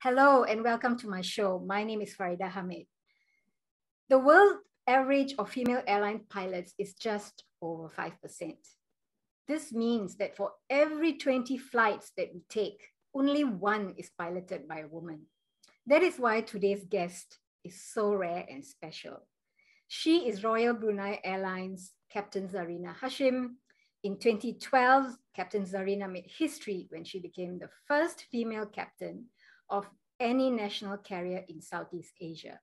Hello and welcome to my show. My name is Faridah Hameed. The world average of female airline pilots is just over 5%. This means that for every 20 flights that we take, only one is piloted by a woman. That is why today's guest is so rare and special. She is Royal Brunei Airlines Captain Czarena Hashim. In 2012, Captain Czarena made history when she became the first female captain of any national carrier in Southeast Asia.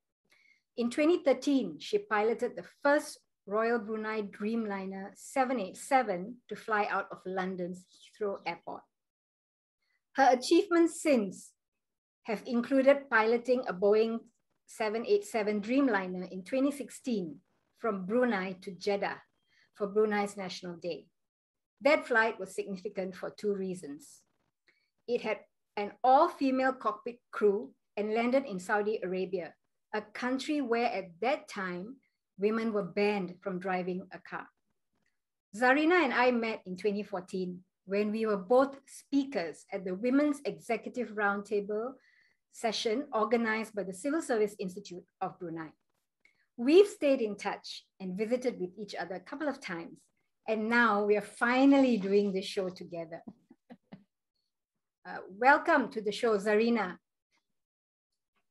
In 2013, she piloted the first Royal Brunei Dreamliner 787 to fly out of London's Heathrow Airport. Her achievements since have included piloting a Boeing 787 Dreamliner in 2016 from Brunei to Jeddah for Brunei's National Day. That flight was significant for two reasons. It had an all-female cockpit crew and landed in Saudi Arabia, a country where at that time, women were banned from driving a car. Czarena and I met in 2014 when we were both speakers at the Women's Executive Roundtable session organized by the Civil Service Institute of Brunei. We've stayed in touch and visited with each other a couple of times, and now we are finally doing this show together. Uh, welcome to the show, Czarena.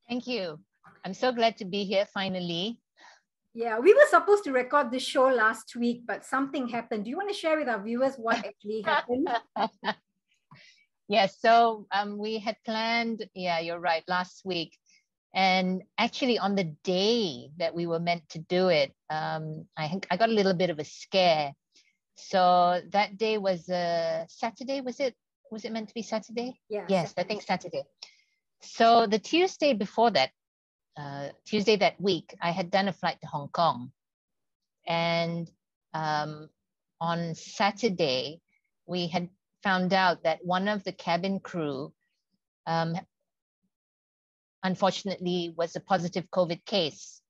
Thank you. I'm so glad to be here finally. Yeah, we were supposed to record this show last week, but something happened. Do you want to share with our viewers what actually happened? yes, so um, we had planned, yeah, you're right, last week. And actually, on the day that we were meant to do it, um, I, think I got a little bit of a scare. So that day was a Saturday, was it? Was it meant to be Saturday? Yeah. Yes, Saturday. I think Saturday. So the Tuesday before that, uh, Tuesday that week, I had done a flight to Hong Kong. And um, on Saturday, we had found out that one of the cabin crew, um, unfortunately, was a positive COVID case.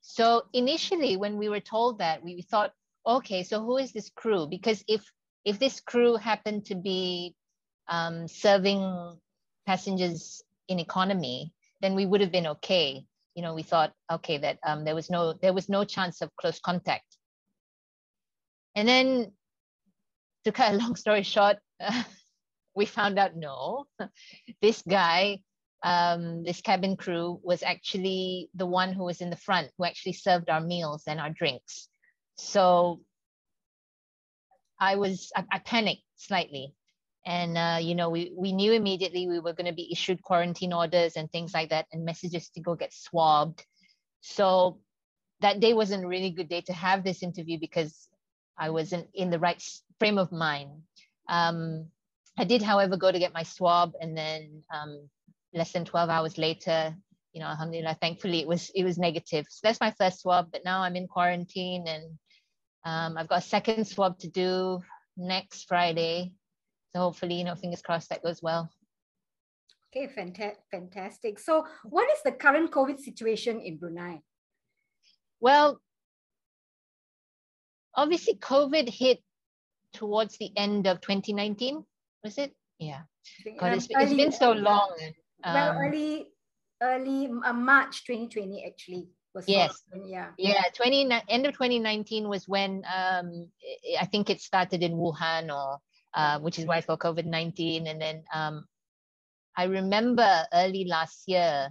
So initially, when we were told that, we thought, okay, so who is this crew? Because if if this crew happened to be um, serving passengers in economy, then we would have been okay. You know, we thought, okay, that um, there was no there was no chance of close contact. And then, to cut a long story short, we found out no, this guy, um, this cabin crew was actually the one who was in the front, who actually served our meals and our drinks. So I was I, I panicked slightly. And uh, you know we, we knew immediately we were going to be issued quarantine orders and things like that and messages to go get swabbed. So that day wasn't a really good day to have this interview because i wasn't in the right frame of mind. Um, i did however go to get my swab and then um, less than 12 hours later you know alhamdulillah thankfully it was it was negative. So that's my first swab but now i'm in quarantine and um, i've got a second swab to do next friday so hopefully, you know, fingers crossed that goes well. Okay, fanta- fantastic. So, what is the current COVID situation in Brunei? Well, obviously, COVID hit towards the end of 2019. Was it? Yeah. God, it's, early, it's been so long. Um, well, early, early uh, March 2020, actually. Yes. yeah. Yeah. 20 end of 2019 was when um, I think it started in Wuhan or uh, which is why for COVID 19. And then um, I remember early last year,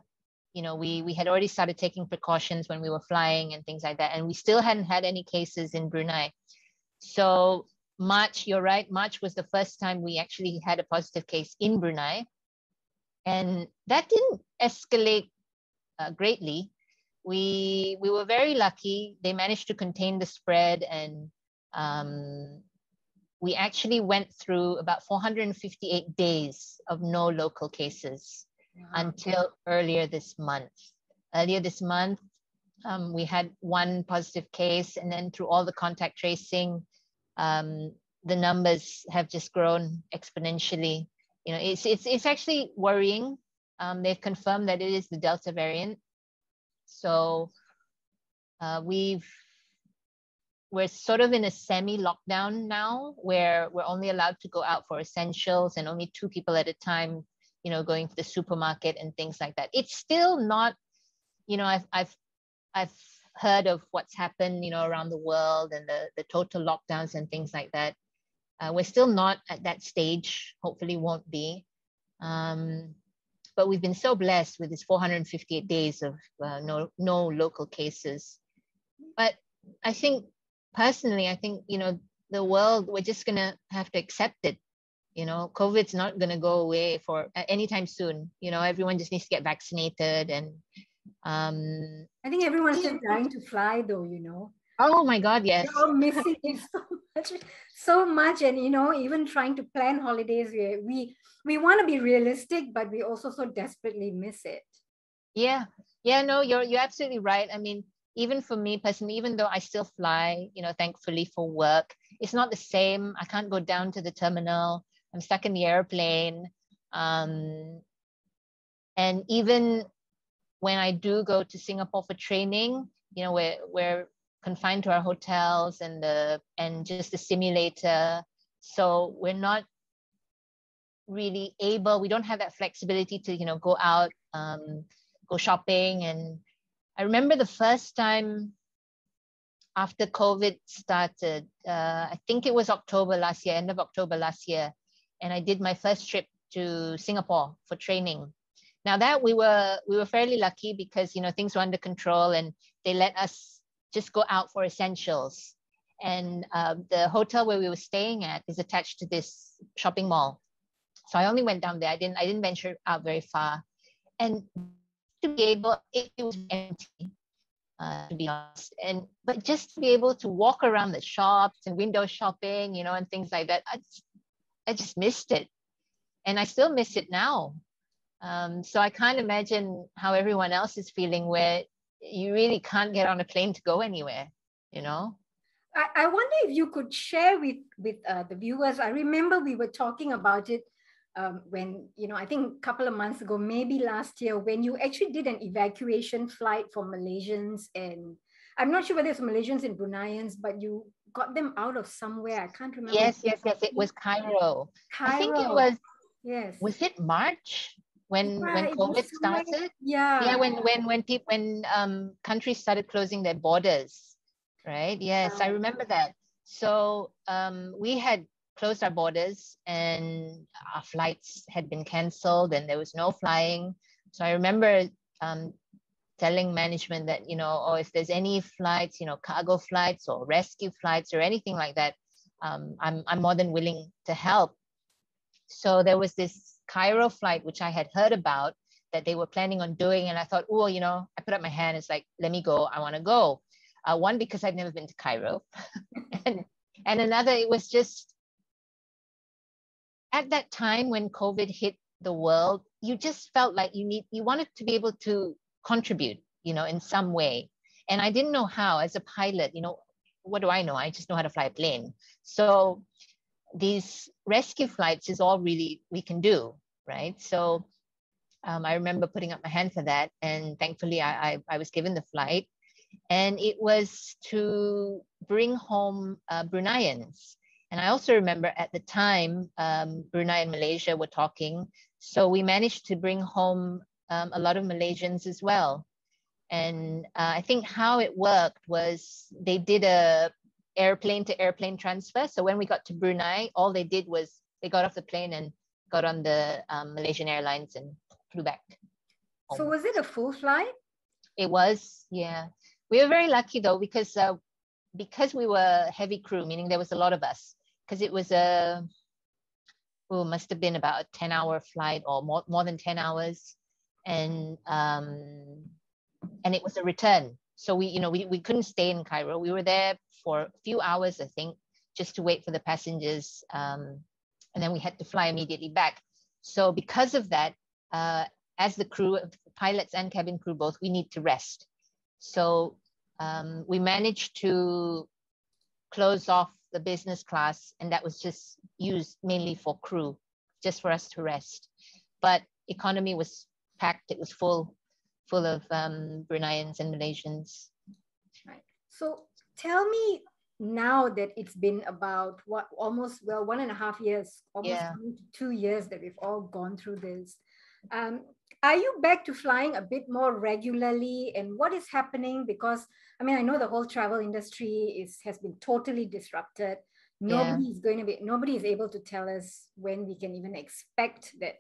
you know, we, we had already started taking precautions when we were flying and things like that. And we still hadn't had any cases in Brunei. So, March, you're right, March was the first time we actually had a positive case in Brunei. And that didn't escalate uh, greatly. We, we were very lucky. They managed to contain the spread and um, we actually went through about 458 days of no local cases wow. until earlier this month. Earlier this month, um, we had one positive case, and then through all the contact tracing, um, the numbers have just grown exponentially. You know, it's it's it's actually worrying. Um, they've confirmed that it is the Delta variant. So uh, we've we're sort of in a semi lockdown now where we're only allowed to go out for essentials and only two people at a time you know, going to the supermarket and things like that. It's still not, you know, I've I've I've heard of what's happened, you know, around the world and the the total lockdowns and things like that. Uh, we're still not at that stage. Hopefully, won't be. Um, but we've been so blessed with this 458 days of uh, no no local cases. But I think personally, I think you know the world we're just gonna have to accept it. You know covid's not going to go away for anytime soon. You know everyone just needs to get vaccinated and um i think everyone's still trying to fly though you know oh my god yes we're missing it so much so much and you know even trying to plan holidays we we, we want to be realistic but we also so desperately miss it yeah yeah no you're you're absolutely right i mean even for me personally, even though I still fly, you know, thankfully for work, it's not the same. I can't go down to the terminal. I'm stuck in the airplane. Um, and even when I do go to Singapore for training, you know, we're, we're confined to our hotels and the and just the simulator. So we're not really able, we don't have that flexibility to, you know, go out, um, go shopping and I remember the first time after COVID started, uh, I think it was October last year, end of October last year, and I did my first trip to Singapore for training. Now that we were we were fairly lucky because you know things were under control and they let us just go out for essentials. And uh, the hotel where we were staying at is attached to this shopping mall, so I only went down there. I didn't I didn't venture out very far, and to be able, it, it was empty, uh, to be honest. And but just to be able to walk around the shops and window shopping, you know, and things like that, I just, I just missed it, and I still miss it now. Um, so I can't imagine how everyone else is feeling, where you really can't get on a plane to go anywhere, you know. I, I wonder if you could share with with uh, the viewers. I remember we were talking about it um, when, you know, I think a couple of months ago, maybe last year, when you actually did an evacuation flight for Malaysians and I'm not sure whether it's Malaysians and Bruneians, but you got them out of somewhere. I can't remember. Yes, yes, yes. It was Cairo. Cairo. I think it was. Yes. Was it March when yeah, when COVID started? Yeah. Yeah. When when when people when um countries started closing their borders, right? Yes, I remember that. So um we had closed our borders and our flights had been canceled and there was no flying. So I remember um, telling management that, you know, or oh, if there's any flights, you know, cargo flights or rescue flights or anything like that, um, I'm, I'm more than willing to help. So there was this Cairo flight, which I had heard about that they were planning on doing. And I thought, oh, you know, I put up my hand. It's like, let me go. I want to go. Uh, one, because I've never been to Cairo. and, and another, it was just at that time when COVID hit the world, you just felt like you need you wanted to be able to contribute, you know, in some way. And I didn't know how as a pilot, you know, what do I know? I just know how to fly a plane. So these rescue flights is all really we can do, right? So um, I remember putting up my hand for that, and thankfully I, I, I was given the flight, and it was to bring home uh, Bruneians and I also remember at the time, um, Brunei and Malaysia were talking. So we managed to bring home um, a lot of Malaysians as well. And uh, I think how it worked was they did a airplane to airplane transfer. So when we got to Brunei, all they did was they got off the plane and got on the um, Malaysian Airlines and flew back. Home. So was it a full flight? It was, yeah. We were very lucky though because uh, because we were heavy crew, meaning there was a lot of us because it was a oh must have been about a 10 hour flight or more, more than 10 hours and um and it was a return so we you know we, we couldn't stay in cairo. We were there for a few hours i think just to wait for the passengers um, and then we had to fly immediately back. So because of that uh, as the crew pilots and cabin crew both we need to rest. So um, we managed to close off the business class, and that was just used mainly for crew, just for us to rest. But economy was packed; it was full, full of um, Bruneians and Malaysians. Right. So tell me now that it's been about what almost well one and a half years, almost yeah. two years that we've all gone through this. Um, are you back to flying a bit more regularly and what is happening because i mean i know the whole travel industry is has been totally disrupted nobody yeah. is going to be nobody is able to tell us when we can even expect that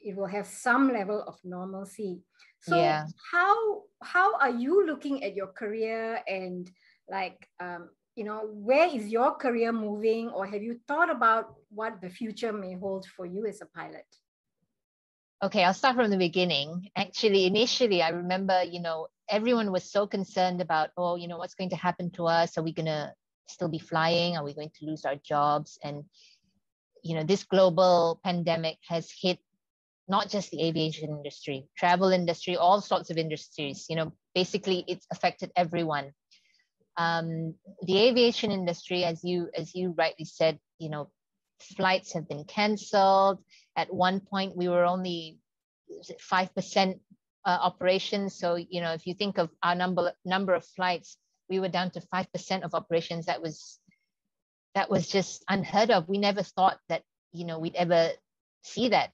it will have some level of normalcy so yeah. how how are you looking at your career and like um, you know where is your career moving? Or have you thought about what the future may hold for you as a pilot? Okay i'll start from the beginning. Actually initially i remember you know everyone was so concerned about oh you know what's going to happen to us? Are we going to still be flying? Are we going to lose our jobs? And you know this global pandemic has hit not just the aviation industry travel industry all sorts of industries you know basically it's affected everyone. Um, the aviation industry as you as you rightly said you know flights have been canceled at one point we were only 5% uh, operations so you know if you think of our number number of flights we were down to 5% of operations. That was that was just unheard of. We never thought that you know we'd ever see that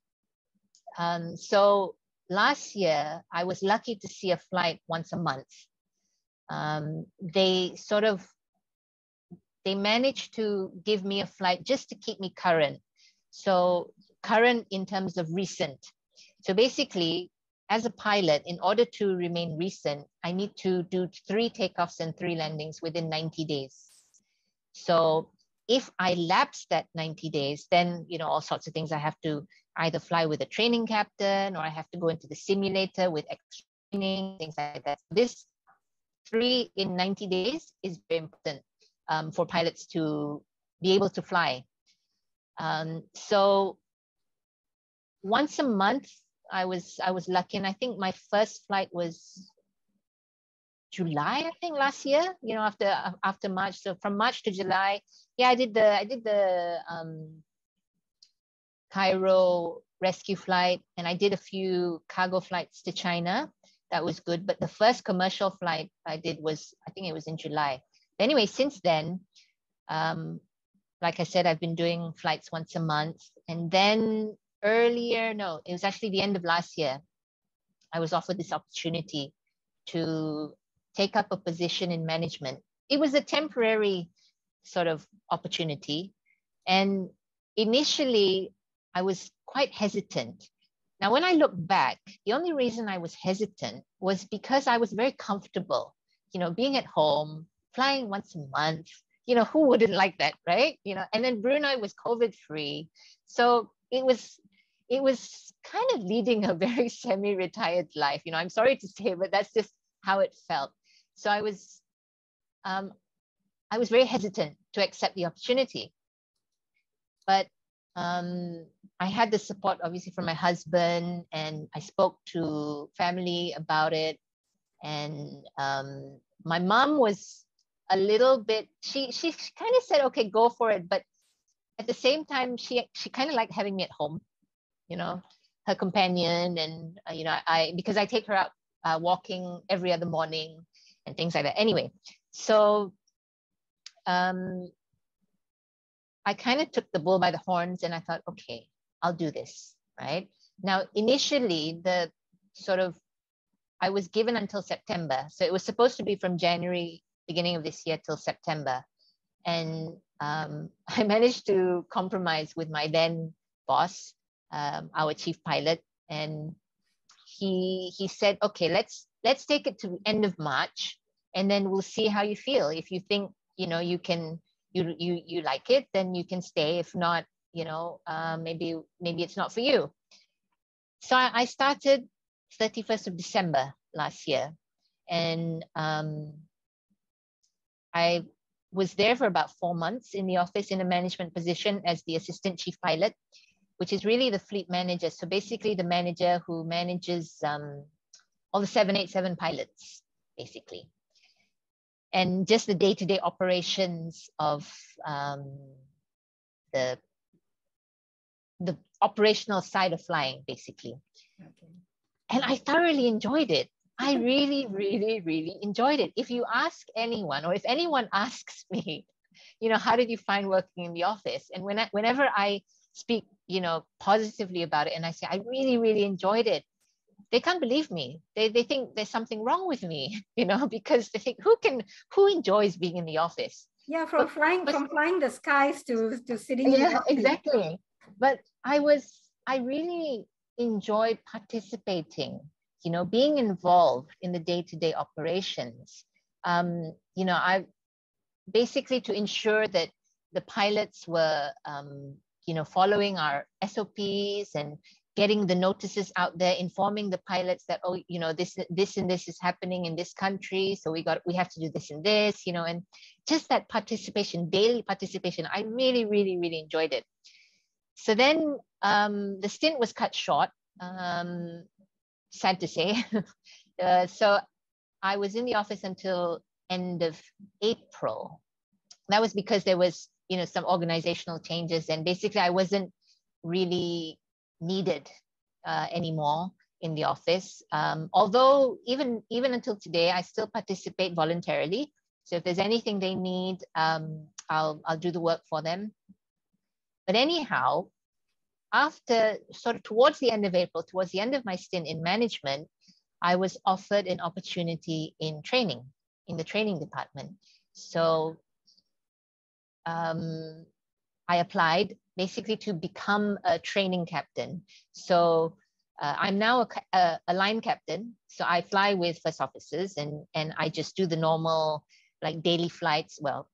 um, so last year i was lucky to see a flight once a month um, they sort of they managed to give me a flight just to keep me current so current in terms of recent. So basically, as a pilot, in order to remain recent, I need to do three takeoffs and three landings within 90 days. So if I lapse that 90 days, then you know all sorts of things. I have to either fly with a training captain or I have to go into the simulator with training, things like that. This three in 90 days is very important um, for pilots to be able to fly. Um, so once a month I was I was lucky, and I think my first flight was July, I think last year. You know, after after March. So from March to July, yeah, I did the I did the um, Cairo rescue flight, and I did a few cargo flights to China. That was good. But the first commercial flight I did was I think it was in July. Anyway, since then, um, like I said, I've been doing flights once a month, and then earlier, no, it was actually the end of last year. I was offered this opportunity to take up a position in management. It was a temporary sort of opportunity. And initially, I was quite hesitant. Now, when I look back, the only reason I was hesitant was because I was very comfortable, you know, being at home, flying once a month. You know, who wouldn't like that, right? You know, and then Brunei was COVID free. So it was it was kind of leading a very semi-retired life. You know, I'm sorry to say, but that's just how it felt. So I was, um, I was very hesitant to accept the opportunity. But um, I had the support, obviously, from my husband, and I spoke to family about it. And um, my mom was a little bit. She she kind of said, "Okay, go for it," but at the same time, she she kind of liked having me at home you know, her companion, and uh, you know, I because I take her out uh, walking every other morning and things like that. Anyway, so um, I kind of took the bull by the horns, and I thought, okay, I'll do this. Right now, initially, the sort of I was given until September, so it was supposed to be from January beginning of this year till September, and um, I managed to compromise with my then boss um, our chief pilot, and he he said, okay, let's let's take it to the end of March, and then we'll see how you feel. If you think you know you can you you you like it, then you can stay. If not, you know uh, maybe maybe it's not for you. So I, I started 31st of December last year, and um, I was there for about four months in the office in a management position as the assistant chief pilot which is really the fleet manager. So basically, the manager who manages um, all the 787 pilots, basically, and just the day to day operations of um, the the operational side of flying, basically. Okay. And I thoroughly enjoyed it. I really, really, really enjoyed it. If you ask anyone, or if anyone asks me, you know, how did you find working in the office? And when I, whenever I speak you know, positively about it and I say, I really, really enjoyed it, they can't believe me. They, they think there's something wrong with me, you know, because they think who can, who enjoys being in the office? Yeah, from but, flying, but, from flying the skies to, to sitting. Yeah, exactly. But I was, I really enjoyed participating, you know, being involved in the day-to-day operations. Um, you know, I basically to ensure that the pilots were um, you know following our sops and getting the notices out there informing the pilots that oh you know this this and this is happening in this country so we got we have to do this and this you know and just that participation daily participation i really really really enjoyed it so then um, the stint was cut short um, sad to say. Uh, so i was in the office until end of april. That was because there was you know some organizational changes and basically i wasn't really needed uh, anymore in the office. Um, although even even until today i still participate voluntarily. So if there's anything they need um, i'll i'll do the work for them but anyhow after sort of towards the end of april towards the end of my stint in management i was offered an opportunity in training in the training department so um, I applied basically to become a training captain. So uh, I'm now a, a, a, line captain. So I fly with first officers and, and I just do the normal like daily flights. Well,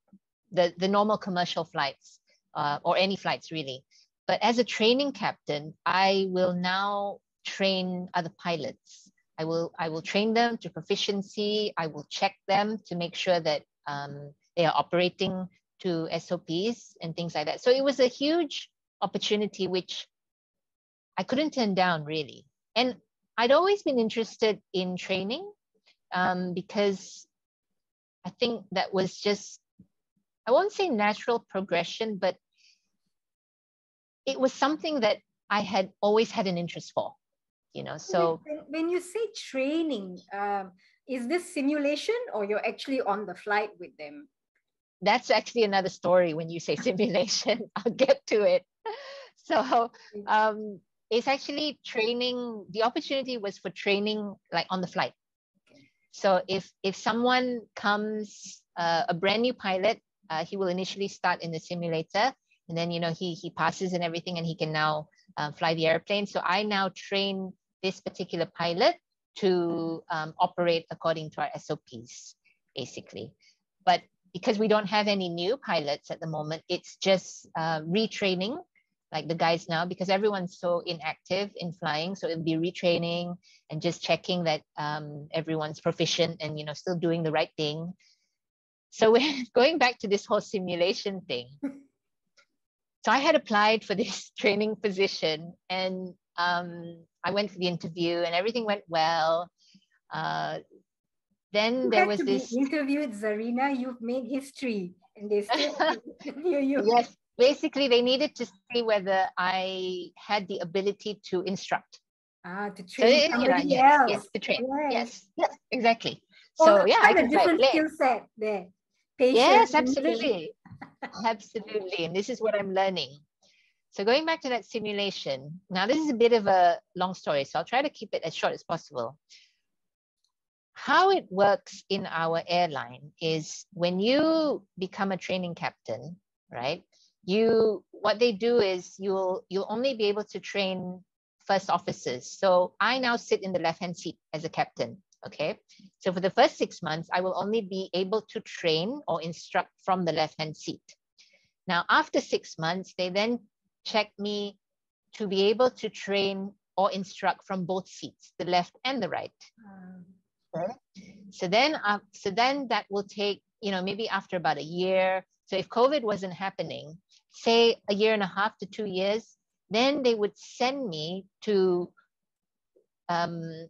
the, the normal commercial flights uh, or any flights really. But as a training captain, I will now train other pilots. I will I will train them to proficiency. I will check them to make sure that um, they are operating to SOPs and things like that. So it was a huge opportunity which I couldn't turn down really. And I'd always been interested in training um, because I think that was just, I won't say natural progression, but it was something that I had always had an interest for, you know. So when, when you say training, um, is this simulation or you're actually on the flight with them? that's actually another story when you say simulation. I'll get to it. So um, it's actually training. The opportunity was for training like on the flight. So if if someone comes, uh, a brand new pilot, uh, he will initially start in the simulator, and then you know he he passes and everything, and he can now uh, fly the airplane. So I now train this particular pilot to um, operate according to our SOPs, basically. But because we don't have any new pilots at the moment, it's just uh, retraining like the guys now because everyone's so inactive in flying. So it'll be retraining and just checking that um, everyone's proficient and you know still doing the right thing. So we're going back to this whole simulation thing. so I had applied for this training position and um, I went for the interview and everything went well. Uh, then you there was this interview with Czarena. You've made history, and they still interview you. Yes, basically they needed to see whether I had the ability to instruct. Ah, to train so, somebody you know, yes, else. Yes, to train. Yes, yes, yes exactly. So yeah, I a different skill set there. Patience, yes, absolutely, absolutely, and this is what I'm learning. So going back to that simulation, now this is a bit of a long story, so I'll try to keep it as short as possible how it works in our airline is when you become a training captain, right? You what they do is you'll you'll only be able to train first officers. So I now sit in the left-hand seat as a captain. Okay. So for the first six months, I will only be able to train or instruct from the left-hand seat. Now, after six months, they then check me to be able to train or instruct from both seats, the left and the right. Um so then, uh, so then that will take, you know, maybe after about a year. So if COVID wasn't happening, say a year and a half to two years, then they would send me to um,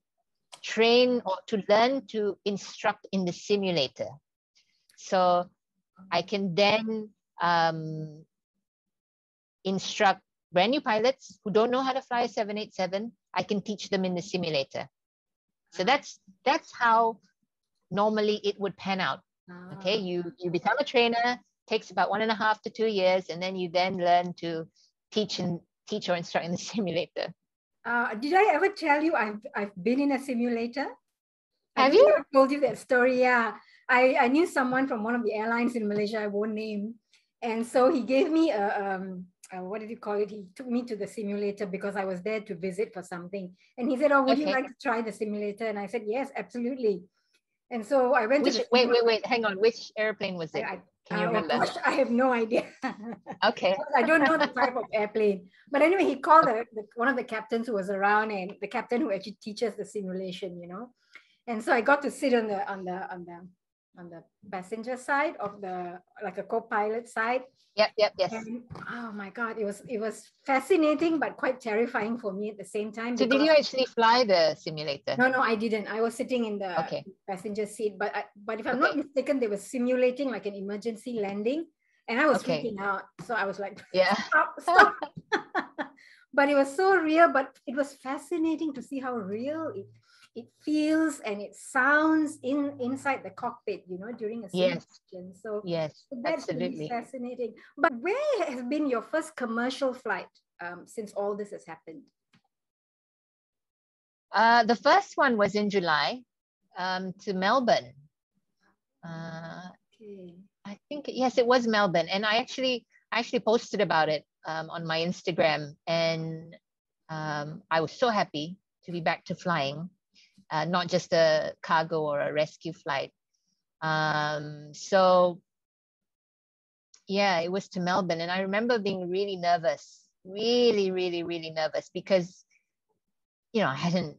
train or to learn to instruct in the simulator. So I can then um, instruct brand new pilots who don't know how to fly a 787. I can teach them in the simulator. So that's that's how normally it would pan out. Okay, you you become a trainer, takes about one and a half to two years, and then you then learn to teach and teach or instruct in the simulator? Uh, did I ever tell you I've I've been in a simulator? Have you? I told you that story. Yeah, I I knew someone from one of the airlines in Malaysia. I won't name, and so he gave me a um. what did you call it? He took me to the simulator because I was there to visit for something. And he said, Oh, would okay. you like to try the simulator? And I said, Yes, absolutely. And so I went Which, to wait, wait, wait, hang on. Which airplane was it? I, can you uh, remember? Gosh, I have no idea. Okay. I don't know the type of airplane. But anyway, he called the, the, one of the captains who was around and the captain who actually teaches the simulation, you know. And so I got to sit on the on the on the on the passenger side of the like a co-pilot side Yep, yep, yes. And, oh my God, it was it was fascinating but quite terrifying for me at the same time. So did you actually fly the simulator? No, no, I didn't. I was sitting in the okay. passenger seat, but I, but if I'm okay. not mistaken, they were simulating like an emergency landing, and I was okay. freaking out. So I was like, yeah, stop, stop. but it was so real. But it was fascinating to see how real it it feels and it sounds in inside the cockpit you know during a yes. so yes that's absolutely. really fascinating. But where has been your first commercial flight um, since all this has happened? Uh, the first one was in july um, to melbourne. Uh, okay. i think yes it was melbourne. And i actually I actually posted about it um, on my instagram. And um, i was so happy to be back to flying uh, not just a cargo or a rescue flight. Um, so yeah, it was to Melbourne. And I remember being really nervous, really, really, really nervous because, you know, I hadn't,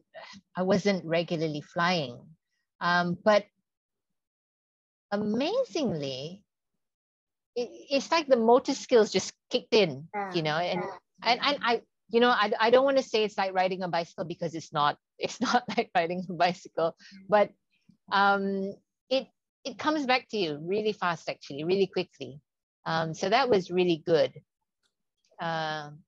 I wasn't regularly flying. Um, but amazingly, it, it's like the motor skills just kicked in, yeah. you know, and, yeah. and, and I, you know, I, I don't want to say it's like riding a bicycle because it's not. It's not like riding a bicycle, but um, it it comes back to you really fast, actually, really quickly. Um, so that was really good. Um,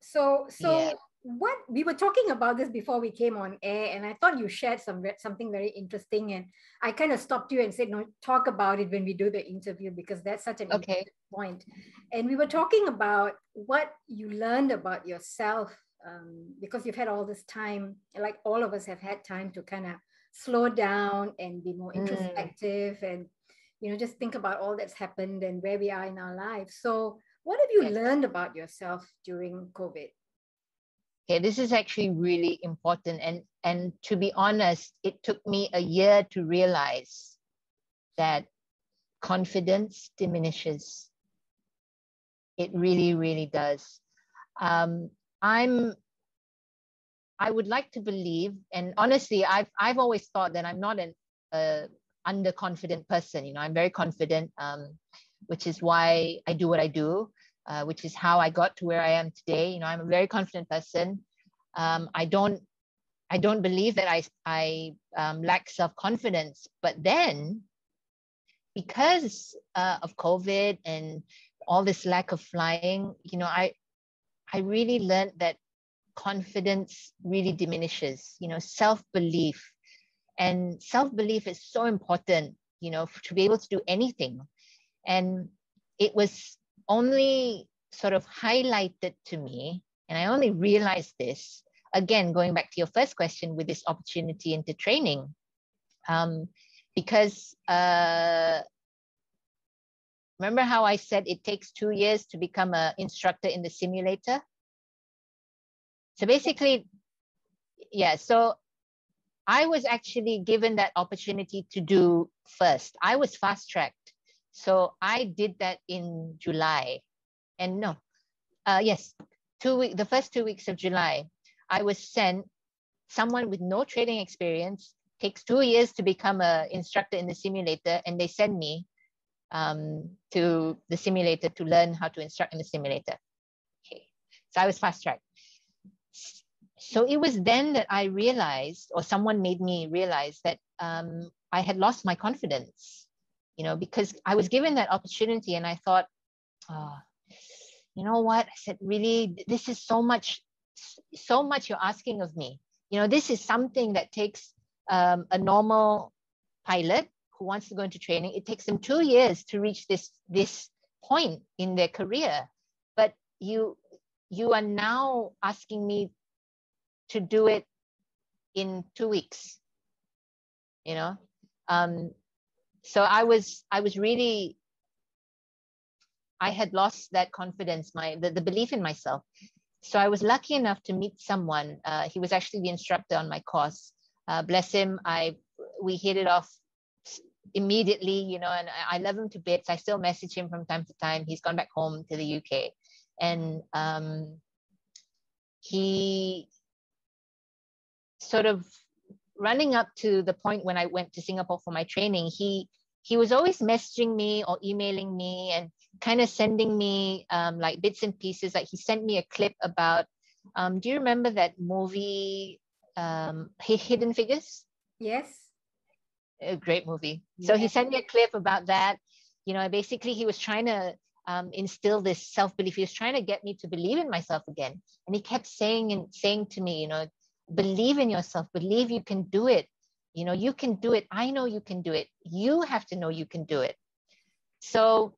so so yeah what we were talking about this before we came on air and i thought you shared some something very interesting and i kind of stopped you and said no talk about it when we do the interview because that's such an okay. point and we were talking about what you learned about yourself um, because you've had all this time like all of us have had time to kind of slow down and be more mm. introspective mm. and you know just think about all that's happened and where we are in our lives so what have you yes. learned about yourself during covid Okay, this is actually really important. And, and to be honest, it took me a year to realize that confidence diminishes. It really, really does. Um, I'm I would like to believe, and honestly, I've I've always thought that I'm not an uh, underconfident person. You know, I'm very confident, um, which is why I do what I do uh, which is how I got to where I am today. You know, I'm a very confident person. Um, I don't, I don't believe that I, I um, lack self confidence. But then, because uh, of COVID and all this lack of flying, you know, I, I really learned that confidence really diminishes. You know, self belief, and self belief is so important. You know, to be able to do anything, and it was only sort of highlighted to me, and I only realized this again, going back to your first question with this opportunity into training, um, because uh, remember how I said it takes two years to become an instructor in the simulator? So basically, yeah, so I was actually given that opportunity to do first. I was fast tracked. So I did that in July. And no, uh, yes, two week, the first two weeks of July, I was sent someone with no trading experience, takes two years to become an instructor in the simulator, and they send me um, to the simulator to learn how to instruct in the simulator. Okay, so I was fast tracked. So it was then that I realized, or someone made me realize that um, I had lost my confidence you know, because I was given that opportunity and I thought, oh, you know what? I said, really, this is so much, so much you're asking of me. You know, this is something that takes um, a normal pilot who wants to go into training. It takes them two years to reach this this point in their career. But you you are now asking me to do it in two weeks you know um, so i was i was really i had lost that confidence my the, the belief in myself. So i was lucky enough to meet someone uh, he was actually the instructor on my course. Uh, bless him i we hit it off immediately you know and I, I love him to bits. I still message him from time to time. He's gone back home to the uk and um, he sort of running up to the point when I went to Singapore for my training, he he was always messaging me or emailing me and kind of sending me um, like bits and pieces. Like he sent me a clip about. Um, do you remember that movie, um, Hidden Figures? Yes. A great movie. So he sent me a clip about that. You know, basically he was trying to um, instill this self belief. He was trying to get me to believe in myself again, and he kept saying and saying to me, you know, believe in yourself believe you can do it. You know you can do it. I know you can do it. You have to know you can do it. So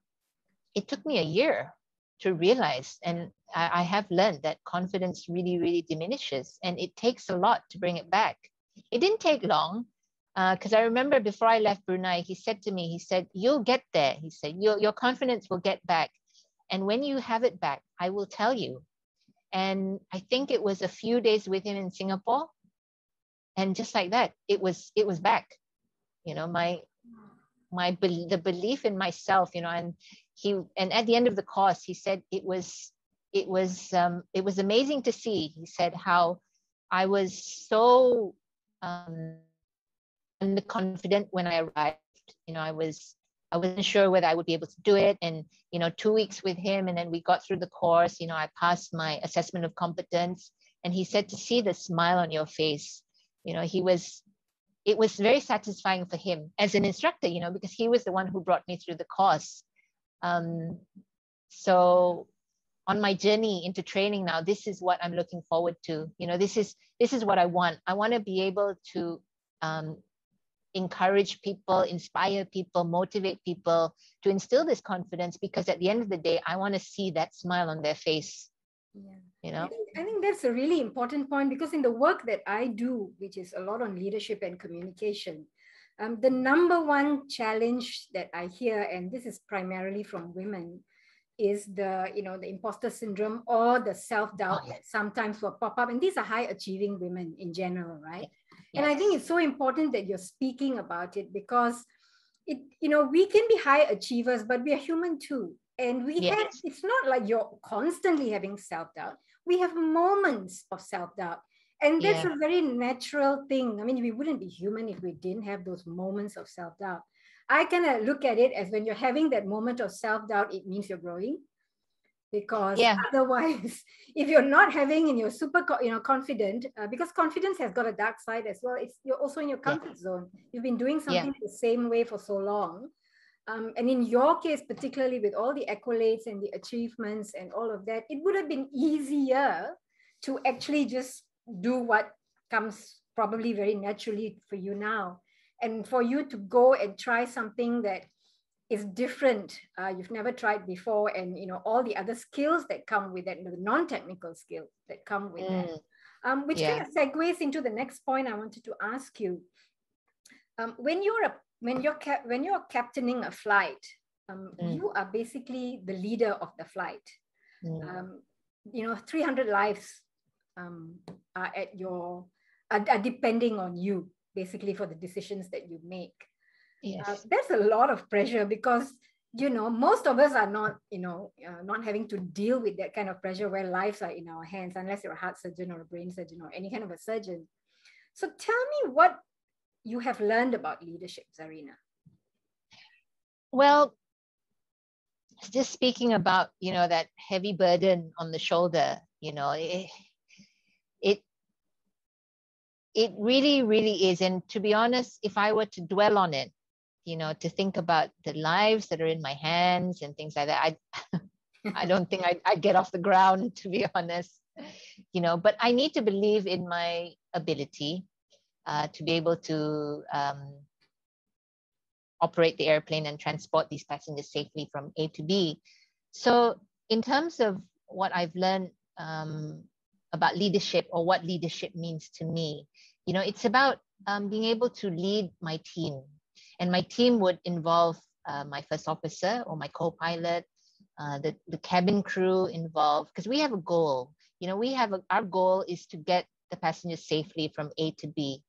it took me a year to realize and I, I have learned that confidence really really diminishes and it takes a lot to bring it back. It didn't take long because uh, I remember before I left Brunei, he said to me, he said, You'll get there. He said, your, your confidence will get back. And when you have it back, I will tell you and i think it was a few days with him in singapore. And just like that it was it was back. You know my my the belief in myself you know and he and at the end of the course he said it was it was um, it was amazing to see he said how i was so um underconfident when i arrived. You know i was I wasn't sure whether I would be able to do it. And, you know, two weeks with him, and then we got through the course. You know, I passed my assessment of competence. And he said to see the smile on your face, you know, he was, it was very satisfying for him as an instructor, you know, because he was the one who brought me through the course. Um, so on my journey into training now, this is what I'm looking forward to. You know, this is this is what I want. I want to be able to um, encourage people, inspire people, motivate people to instill this confidence because at the end of the day, I want to see that smile on their face. Yeah. You know, I think, I think that's a really important point because in the work that I do, which is a lot on leadership and communication, um, the number one challenge that I hear, and this is primarily from women, is the you know the imposter syndrome or the self doubt oh, yeah. that sometimes will pop up, and these are high achieving women in general, right? And I think it's so important that you're speaking about it because it, you know, we can be high achievers, but we are human too. And we yes. have, it's not like you're constantly having self-doubt. We have moments of self-doubt. And that's yeah. a very natural thing. I mean, we wouldn't be human if we didn't have those moments of self-doubt. I kind of look at it as when you're having that moment of self-doubt, it means you're growing because yeah. otherwise if you're not having and you're super you know confident uh, because confidence has got a dark side as well it's you're also in your comfort yeah. zone you've been doing something yeah. the same way for so long um, and in your case particularly with all the accolades and the achievements and all of that it would have been easier to actually just do what comes probably very naturally for you now and for you to go and try something that is different uh, you've never tried before and you know all the other skills that come with it the non-technical skills that come with mm. that um, which yeah. kind of segues into the next point i wanted to ask you um, when you're a when you're ca- when you're captaining a flight um, mm. you are basically the leader of the flight mm. Um, you know 300 lives um, are at your are, are depending on you basically for the decisions that you make yes. Uh, that's a lot of pressure because you know most of us are not you know uh, not having to deal with that kind of pressure where lives are in our hands unless you're a heart surgeon or a brain surgeon or any kind of a surgeon. So tell me what you have learned about leadership Czarena. Well just speaking about you know that heavy burden on the shoulder you know it, it it really really is. And to be honest if i were to dwell on it you know to think about the lives that are in my hands and things like that i i don't think I'd, I'd get off the ground to be honest you know but i need to believe in my ability uh, to be able to um, operate the airplane and transport these passengers safely from a to b so in terms of what i've learned um, about leadership or what leadership means to me. You know, it's about um, being able to lead my team, and my team would involve uh, my first officer or my co-pilot, uh, the the cabin crew involved, because we have a goal. You know, we have a, our goal is to get the passengers safely from A to B.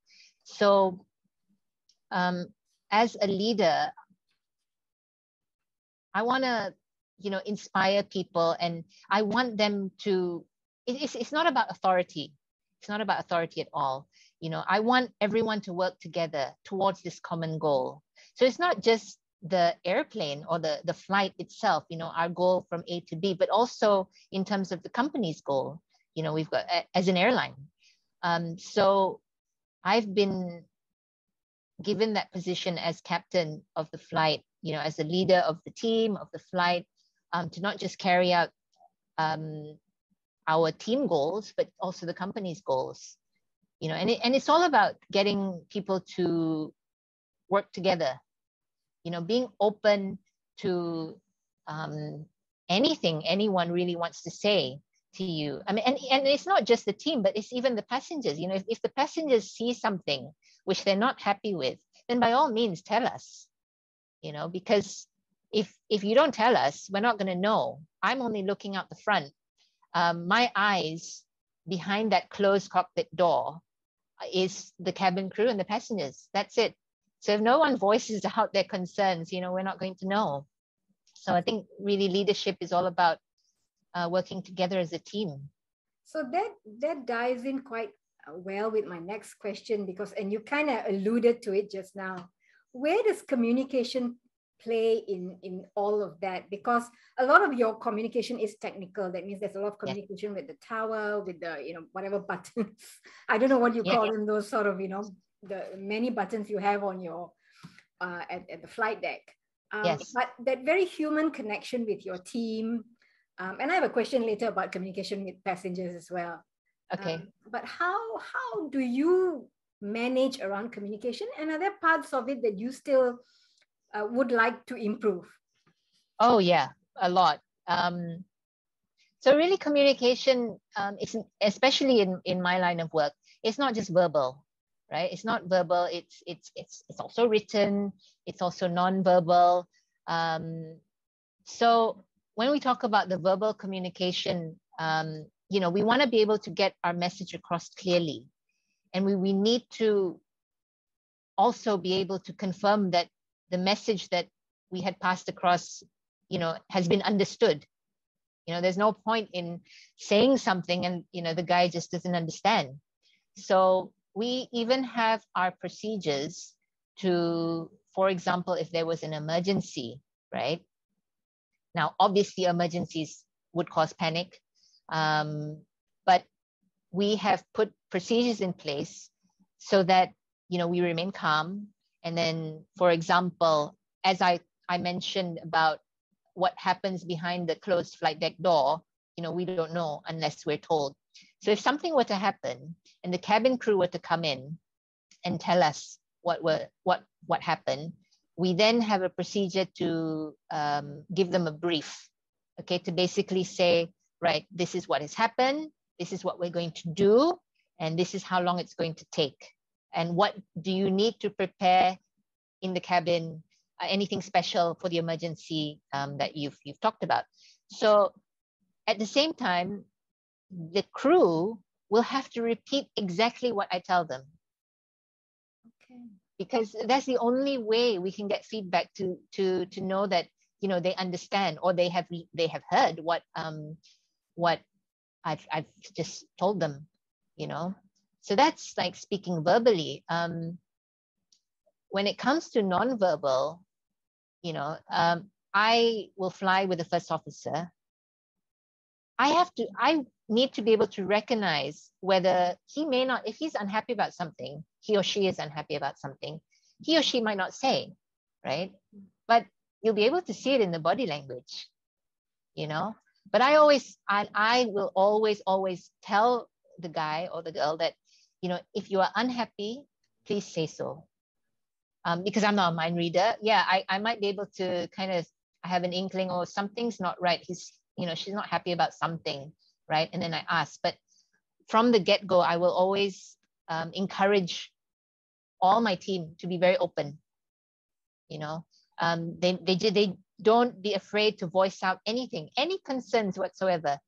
So, um, as a leader, I want to, you know, inspire people, and I want them to it's, it's not about authority. It's not about authority at all. You know, I want everyone to work together towards this common goal. So it's not just the airplane or the, the flight itself, you know, our goal from A to B, but also in terms of the company's goal. You know, we've got as an airline. Um, so I've been given that position as captain of the flight, you know, as the leader of the team, of the flight, um, to not just carry out um, our team goals, but also the company's goals. You know, and, it, and it's all about getting people to work together. You know, being open to um, anything anyone really wants to say to you. I mean, and, and it's not just the team, but it's even the passengers. You know, if, if the passengers see something which they're not happy with, then by all means tell us. You know, because if if you don't tell us, we're not going to know. I'm only looking out the front um, my eyes behind that closed cockpit door is the cabin crew and the passengers. That's it. So if no one voices out their concerns, you know, we're not going to know. So I think really leadership is all about uh, working together as a team. So that that dives in quite uh, well with my next question because, and you kind of alluded to it just now. Where does communication play in in all of that because a lot of your communication is technical that means there's a lot of communication yeah. with the tower with the you know whatever buttons i don't know what you yeah, call yeah. them those sort of you know the many buttons you have on your uh, at, at the flight deck um, yes. but that very human connection with your team um, and i have a question later about communication with passengers as well okay um, but how how do you manage around communication and are there parts of it that you still uh, would like to improve? Oh yeah, a lot. Um, so really, communication um, is especially in in my line of work. It's not just verbal, right? It's not verbal. It's it's it's it's also written. It's also non-verbal. Um, so when we talk about the verbal communication, um, you know, we want to be able to get our message across clearly, and we we need to also be able to confirm that the message that we had passed across you know has been understood. You know there's no point in saying something and you know the guy just doesn't understand. So we even have our procedures to for example if there was an emergency right? Now obviously emergencies would cause panic um, but we have put procedures in place so that you know we remain calm and then, for example, as I, I mentioned about what happens behind the closed flight deck door, you know, we don't know unless we're told. So if something were to happen and the cabin crew were to come in and tell us what were what what happened, we then have a procedure to um, give them a brief, okay, to basically say, right, this is what has happened, this is what we're going to do, and this is how long it's going to take and what do you need to prepare in the cabin? Uh, anything special for the emergency um, that you've you've talked about? So at the same time the crew will have to repeat exactly what i tell them. Okay. Because that's the only way we can get feedback to to to know that you know they understand or they have they have heard what um what i've i've just told them you know so that's like speaking verbally. Um, when it comes to nonverbal, you know, um, I will fly with the first officer. I have to, I need to be able to recognize whether he may not, if he's unhappy about something, he or she is unhappy about something, he or she might not say, right? But you'll be able to see it in the body language, you know? But I always, I, I will always, always tell the guy or the girl that you know, if you are unhappy, please say so. Um, because I'm not a mind reader. Yeah, I, I might be able to kind of have an inkling or something's not right. He's, you know, she's not happy about something. right? And then I ask. But from the get go, I will always um, encourage all my team to be very open. You know, um, they they they don't be afraid to voice out anything, any concerns whatsoever.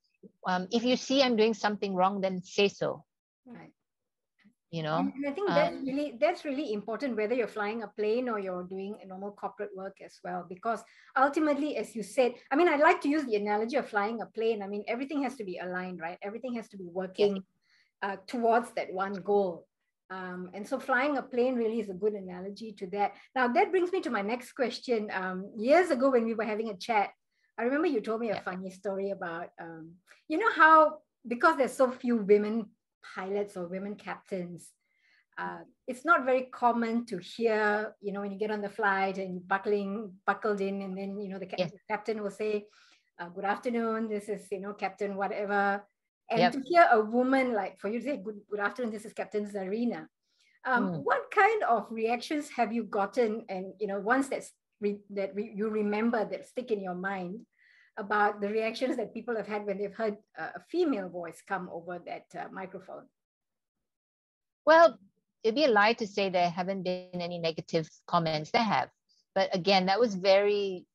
Um, if you see I'm doing something wrong, then say so. Right you know? And, i think that's um, really that's really important whether you're flying a plane or you're doing a normal corporate work as well because ultimately as you said i mean i like to use the analogy of flying a plane. I mean everything has to be aligned right? Everything has to be working uh, towards that one goal. Um, and so flying a plane really is a good analogy to that. Now that brings me to my next question. Um, years ago when we were having a chat i remember you told me a funny story about um, you know how because there's so few women pilots or women captains. Uh, it's not very common to hear, you know, when you get on the flight and buckling, buckled in, and then, you know, the, ca- the captain will say, uh, good afternoon, this is, you know, Captain whatever. And yep. to hear a woman like, for you to say, good, good afternoon, this is Captain Czarena. Um, mm. What kind of reactions have you gotten? And, you know, ones that's re- that re- you remember that stick in your mind about the reactions that people have had when they've heard a female voice come over that uh, microphone? Well, it'd be a lie to say there haven't been any negative comments. There have, but again, that was very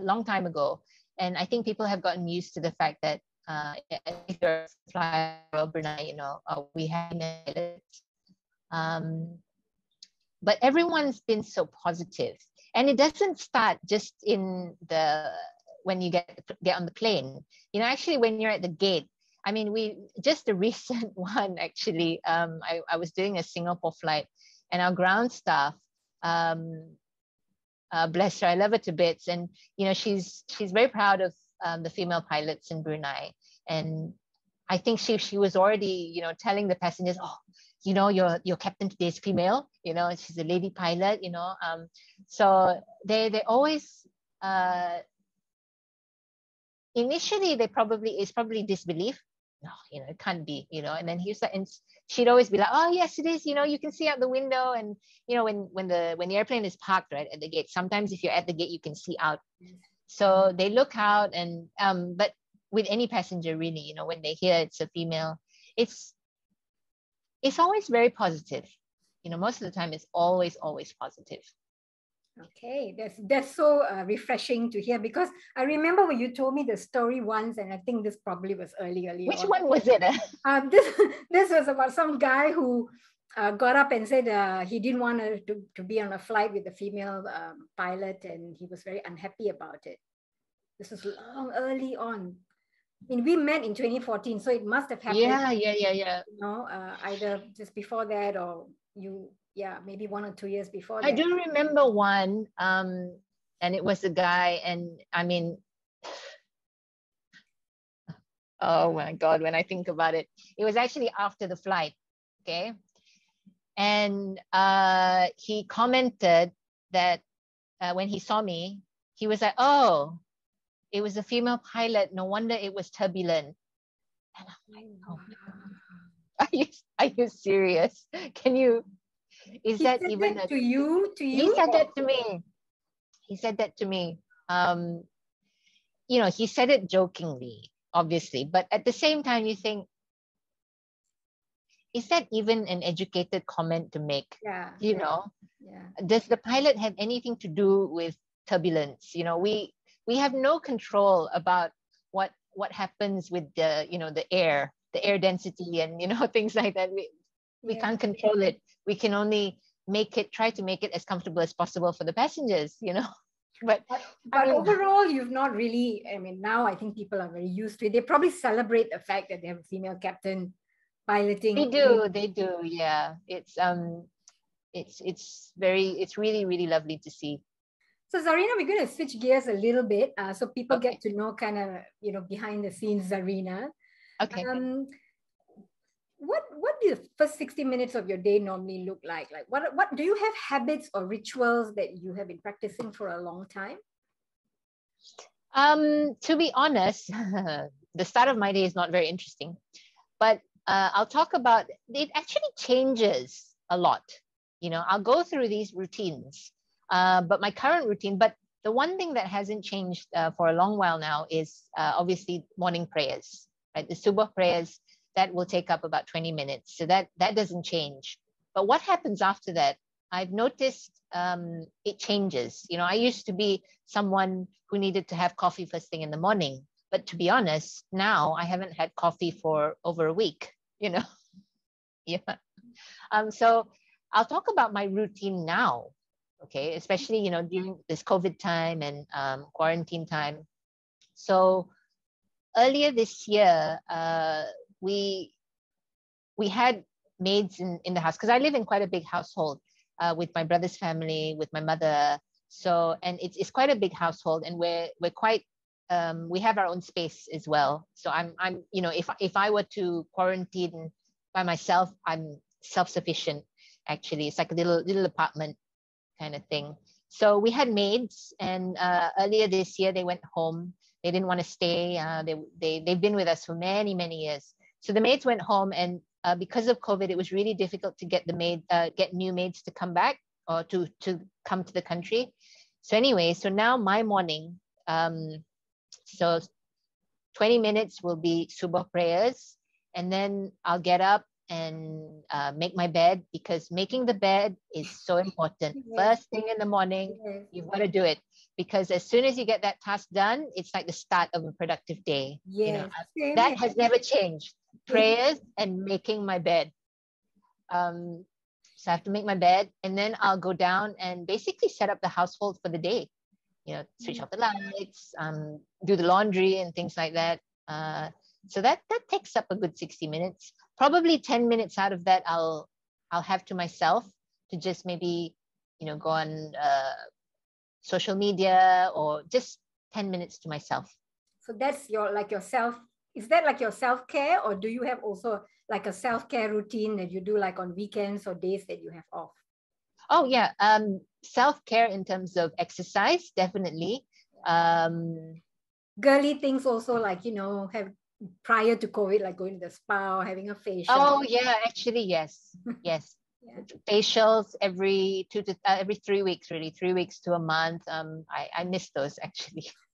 long time ago, and I think people have gotten used to the fact that uh, if you're a flyer Brunei, you know, uh, we have um, but everyone's been so positive, and it doesn't start just in the when you get get on the plane. You know, actually, when you're at the gate, I mean, we just a recent one actually. Um, I, I was doing a Singapore flight, and our ground staff, um, uh, bless her, I love her to bits, and you know, she's she's very proud of um, the female pilots in Brunei, and I think she she was already you know telling the passengers, oh, you know, your your captain today is female, you know, she's a lady pilot, you know, um, so they they always uh, initially they probably is probably disbelief. No you know it can't be you know. And then he's like and she'd always be like oh yes it is you know you can see out the window. And you know when when the when the airplane is parked right at the gate sometimes if you're at the gate you can see out. So they look out and um but with any passenger really you know when they hear it's a female it's it's always very positive. You know most of the time it's always always positive Okay, that's that's so uh, refreshing to hear because I remember when you told me the story once, and I think this probably was early, early. Which on. one was it? Um, this this was about some guy who uh, got up and said uh, he didn't want to, to be on a flight with a female um, pilot, and he was very unhappy about it. This was long early on. I mean, we met in 2014, so it must have happened. Yeah, yeah, yeah, yeah. You know, uh, either just before that or you yeah, maybe one or two years before. I do remember one, um, and it was a guy, and I mean, oh my God, when I think about it, it was actually after the flight, okay? And uh, he commented that uh, when he saw me, he was like, oh, it was a female pilot. No wonder it was turbulent. And I'm like, oh, are you, are you serious? Can you is he that even that a, to you? To you? He said that to me. He said that to me. Um, you know, he said it jokingly, obviously, but at the same time, you think, is that even an educated comment to make? Yeah. You yeah, know, yeah. does the pilot have anything to do with turbulence? You know, we we have no control about what what happens with the you know the air the air density and you know things like that we, we yeah. can't control it we can only make it try to make it as comfortable as possible for the passengers you know but but, but I mean, overall you've not really i mean now i think people are very used to it they probably celebrate the fact that they have a female captain piloting they do they do yeah it's um it's it's very it's really really lovely to see so Czarena, we're going to switch gears a little bit, uh, so people okay. get to know kind of you know behind the scenes Czarena. Okay. Um, what what do the first 60 minutes of your day normally look like? Like what what do you have habits or rituals that you have been practicing for a long time? Um to be honest the start of my day is not very interesting but uh, i'll talk about it actually changes a lot. You know i'll go through these routines uh, but my current routine but the one thing that hasn't changed uh, for a long while now is uh, obviously morning prayers right? The subuh prayers that will take up about 20 minutes. So that that doesn't change. But what happens after that? I've noticed um, it changes. You know, I used to be someone who needed to have coffee first thing in the morning. But to be honest, now I haven't had coffee for over a week, you know. yeah. Um, so I'll talk about my routine now, okay, especially, you know, during this COVID time and um, quarantine time. So earlier this year, uh, we we had maids in, in the house because I live in quite a big household uh, with my brother's family, with my mother. So, and it's, it's quite a big household and we're, we're quite, um, we have our own space as well. So I'm, I'm, you know, if, if I were to quarantine by myself, I'm self-sufficient actually. It's like a little, little apartment kind of thing. So we had maids and uh, earlier this year they went home. They didn't want to stay. Uh, they, they, they've been with us for many, many years. So the maids went home and uh, because of COVID, it was really difficult to get the maid, uh, get new maids to come back or to to come to the country. So anyway, so now my morning, um, so 20 minutes will be subuh prayers, and then I'll get up and uh, make my bed because making the bed is so important. First thing in the morning, you've got to do it because as soon as you get that task done, it's like the start of a productive day. Yes. You know, that has never changed prayers and making my bed. Um, so I have to make my bed and then I'll go down and basically set up the household for the day. You know, switch off the lights, um, do the laundry and things like that. Uh, so that that takes up a good 60 minutes. Probably 10 minutes out of that I'll I'll have to myself to just maybe, you know, go on uh, social media or just 10 minutes to myself. So that's your like your self is that like your self-care or do you have also like a self-care routine that you do like on weekends or days that you have off? Oh yeah um self-care in terms of exercise definitely. Um girly things also like you know have prior to covid like going to the spa or having a facial. Oh yeah actually yes yes. Yeah. facials every two to uh, every three weeks really three weeks to a month. Um i i miss those actually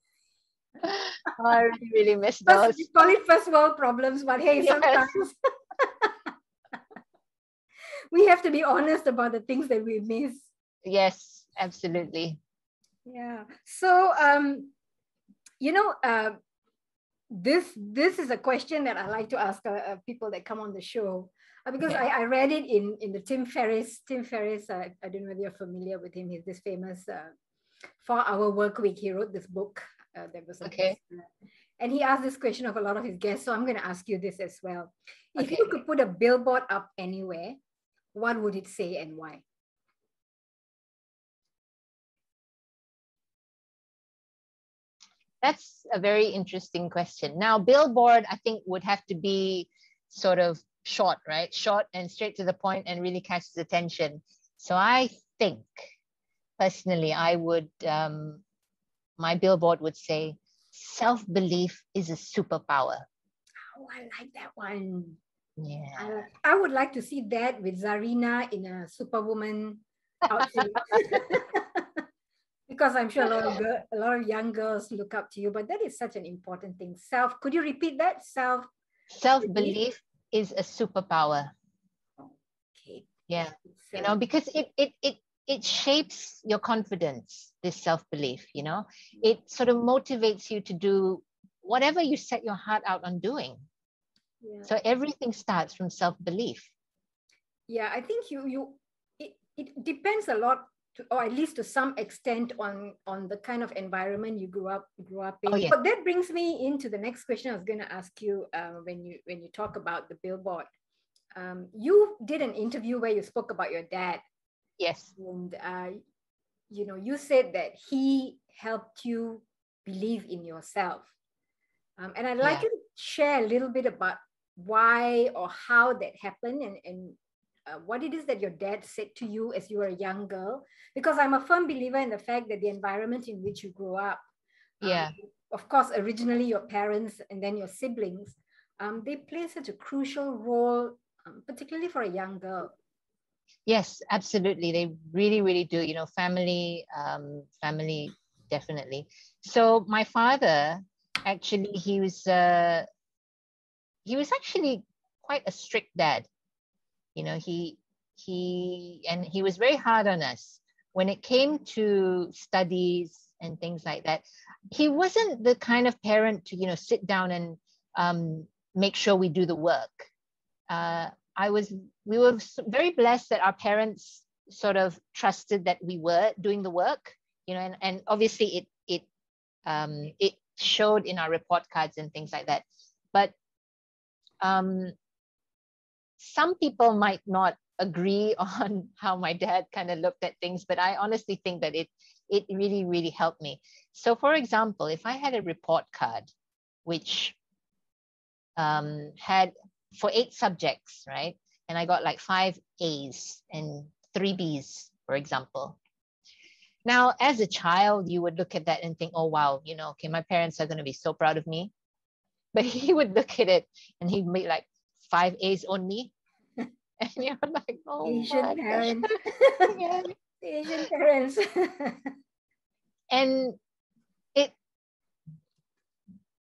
I really, really miss those. You call it first world problems, but hey, yes. sometimes we have to be honest about the things that we miss. Yes, absolutely. Yeah. So, um, you know, uh, this this is a question that I like to ask uh, uh, people that come on the show uh, because I, I read it in in the Tim Ferriss. Tim Ferriss, uh, I don't know whether you're familiar with him. He's this famous uh, four hour work week. He wrote this book uh, that was okay. And he asked this question of a lot of his guests, so I'm going to ask you this as well. If okay. you could put a billboard up anywhere, what would it say and why? That's a very interesting question. Now, billboard, I think, would have to be sort of short, right? Short and straight to the point and really catches attention. So I think, personally, I would um, my billboard would say, self belief is a superpower. Oh, I like that one. Yeah. I, I would like to see that with Czarena in a superwoman outfit. because I'm sure a lot of girl, a lot of young girls look up to you, but that is such an important thing. Self, could you repeat that? Self self belief is a superpower. Okay. Yeah. You know, because it it it it shapes your confidence this self-belief you know it sort of motivates you to do whatever you set your heart out on doing yeah. so everything starts from self-belief yeah i think you you it, it depends a lot to, or at least to some extent on on the kind of environment you grew up grew up in. Oh. But that brings me into the next question I was going to ask you uh, when you when you talk about the billboard. Um, you did an interview where you spoke about your dad Yes. And, uh, you know, you said that he helped you believe in yourself. Um, and I'd like yeah. you to share a little bit about why or how that happened and, and uh, what it is that your dad said to you as you were a young girl. Because I'm a firm believer in the fact that the environment in which you grew up, um, yeah, of course, originally your parents and then your siblings, um, they play such a crucial role, um, particularly for a young girl. Yes, absolutely. They really, really do. You know, family, um, family, definitely. So my father, actually, he was uh, he was actually quite a strict dad. You know, he he and he was very hard on us when it came to studies and things like that. He wasn't the kind of parent to you know sit down and um, make sure we do the work. Uh, I was we were very blessed that our parents sort of trusted that we were doing the work, you know, and, and obviously it it um, it showed in our report cards and things like that. But um, some people might not agree on how my dad kind of looked at things, but I honestly think that it it really really helped me. So, for example, if I had a report card which um, had for eight subjects, right, and I got like five A's and three B's, for example. Now, as a child, you would look at that and think, oh, wow, you know, okay, my parents are going to be so proud of me. But he would look at it and he'd make like five A's only. and you're like, oh, Asian parents. yeah. Asian parents. and it,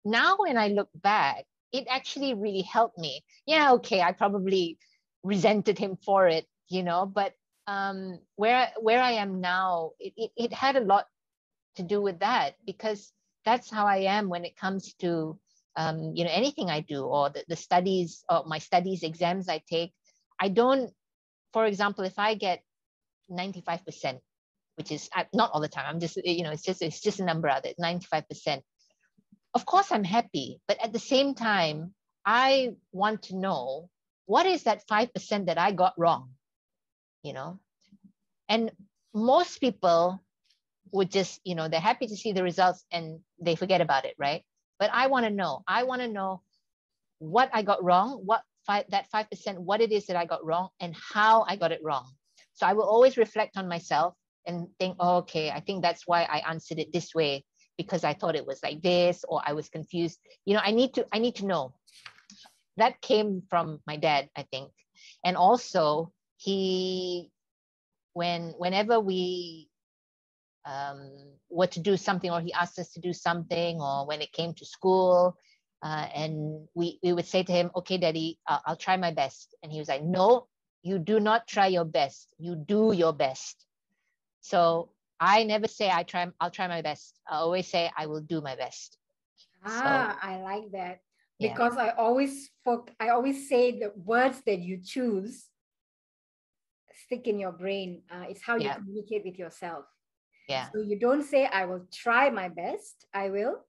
now when I look back, it actually really helped me. Yeah, okay, I probably resented him for it, you know, but um, where where I am now, it, it, it had a lot to do with that because that's how I am when it comes to um, you know anything I do or the, the studies or my studies exams I take. I don't, for example, if I get 95%, which is uh, not all the time, I'm just, you know, it's just it's just a number out there, 95%. Of course I'm happy, but at the same time, I want to know what is that 5% that I got wrong? you know? And most people would just you know they're happy to see the results and they forget about it right? But i want to know. I want to know what i got wrong what five, that 5% what it is that i got wrong and how i got it wrong. So i will always reflect on myself and think oh, okay i think that's why i answered it this way because i thought it was like this or i was confused. You know i need to i need to know. That came from my dad i think. And also he when whenever we um, were to do something or he asked us to do something or when it came to school uh, and we, we would say to him okay daddy uh, i'll try my best. And he was like no you do not try your best. You do your best. So i never say i try i'll try my best i always say i will do my best ah so, i like that because yeah. i always i always say the words that you choose stick in your brain. Uh, it's how you communicate with yourself. Yeah. So you don't say, I will try my best. I will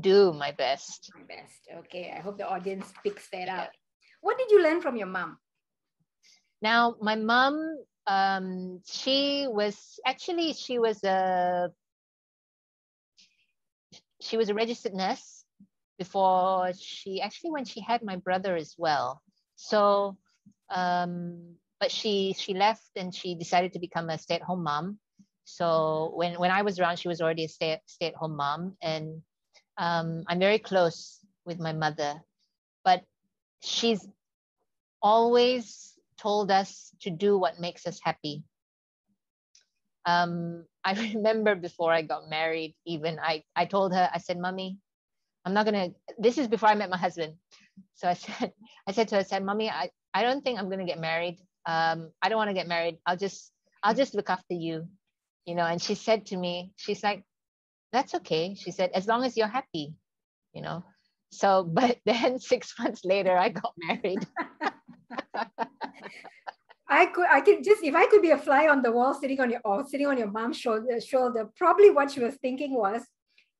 do my best. My best. Okay. I hope the audience picks that yeah. up. What did you learn from your mom? Now, my mom, um, she was actually, she was a, she was a registered nurse before she actually when she had my brother as well. So um, but she she left and she decided to become a stay-at-home mom so when when i was around she was already a stay, stay-at-home mom and um, i'm very close with my mother but she's always told us to do what makes us happy um, i remember before i got married even i i told her i said mommy i'm not gonna this is before i met my husband so i said i said to her i said mommy i i don't think i'm gonna get married um, I don't want to get married. I'll just I'll just look after you, you know. And she said to me, she's like, that's okay. She said, as long as you're happy, you know. So, but then six months later, I got married. I could, I could just, if I could be a fly on the wall, sitting on your, or sitting on your mom's shoulder, shoulder, probably what she was thinking was,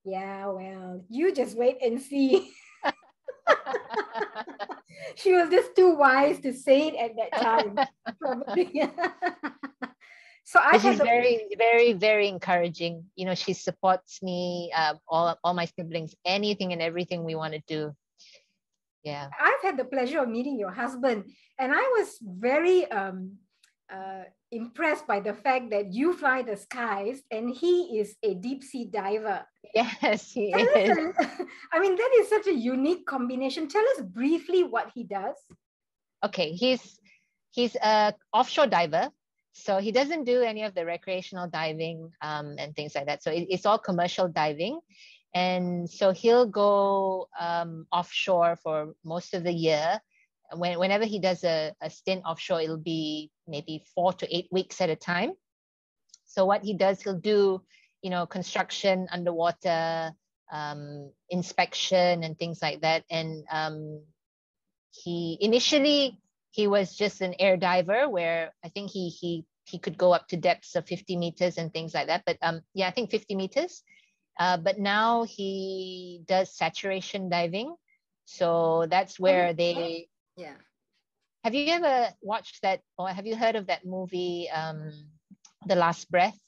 yeah, well, you just wait and see. she was just too wise to say it at that time. probably. so I she's the- very, very, very encouraging. You know, she supports me, uh, all all my siblings, anything and everything we want to do. Yeah, I've had the pleasure of meeting your husband, and I was very um, uh, impressed by the fact that you fly the skies and he is a deep sea diver. Yes, he is. I mean, that is such a unique combination. Tell us briefly what he does. Okay, he's he's a offshore diver. So he doesn't do any of the recreational diving um, and things like that. So it, it's all commercial diving. And so he'll go um, offshore for most of the year. When, whenever he does a, a stint offshore, it'll be maybe four to eight weeks at a time. So what he does, he'll do, you know, construction underwater, um, inspection and things like that. And um, he initially he was just an air diver where I think he he he could go up to depths of 50 meters and things like that. But um, yeah, I think 50 meters. Uh, but now he does saturation diving. So that's oh, where they. Yeah. Have you ever watched that or have you heard of that movie, um, The Last Breath?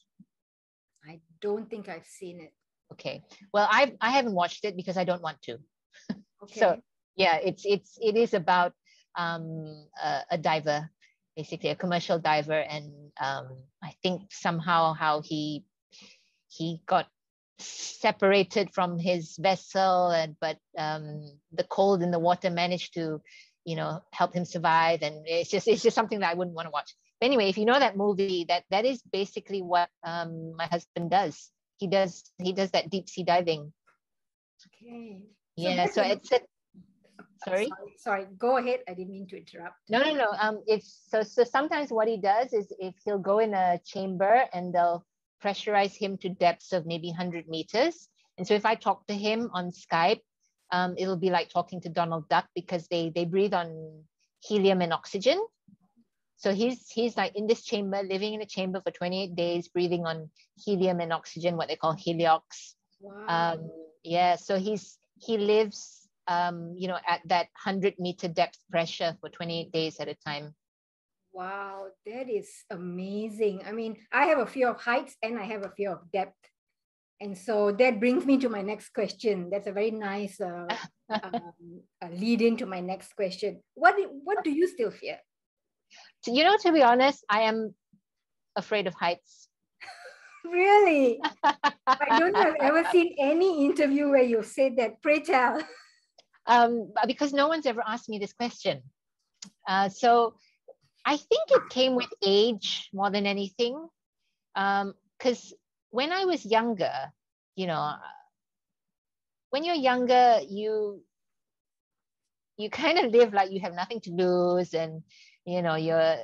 I don't think I've seen it. Okay. Well, I I haven't watched it because I don't want to. Okay. so yeah, it's it's it is about um, a, a diver, basically a commercial diver, and um, I think somehow how he he got separated from his vessel and but um, the cold in the water managed to you know help him survive. And it's just it's just something that i wouldn't want to watch. But anyway if you know that movie that that is basically what um, my husband does. He does he does that deep sea diving. Okay. Yeah so, so it's a, sorry? sorry sorry. Go ahead. I didn't mean to interrupt. No no no. Um it's so so sometimes what he does is if he'll go in a chamber and they'll pressurize him to depths of maybe 100 meters. And so if I talk to him on Skype, um, it'll be like talking to Donald Duck because they they breathe on helium and oxygen. So he's he's like in this chamber, living in a chamber for 28 days, breathing on helium and oxygen, what they call heliox. Wow. Um, yeah, so he's he lives um, you know at that 100 meter depth pressure for 28 days at a time. Wow, that is amazing. I mean, I have a fear of heights and I have a fear of depth. And so that brings me to my next question. That's a very nice uh, um, lead into my next question. What, what do you still fear? You know, to be honest, I am afraid of heights. really? I don't have ever seen any interview where you said that. Pray tell. Um, because no one's ever asked me this question. Uh, so I think it came with age more than anything. Because um, when I was younger, you know, when you're younger, you you kind of live like you have nothing to lose, and you know you're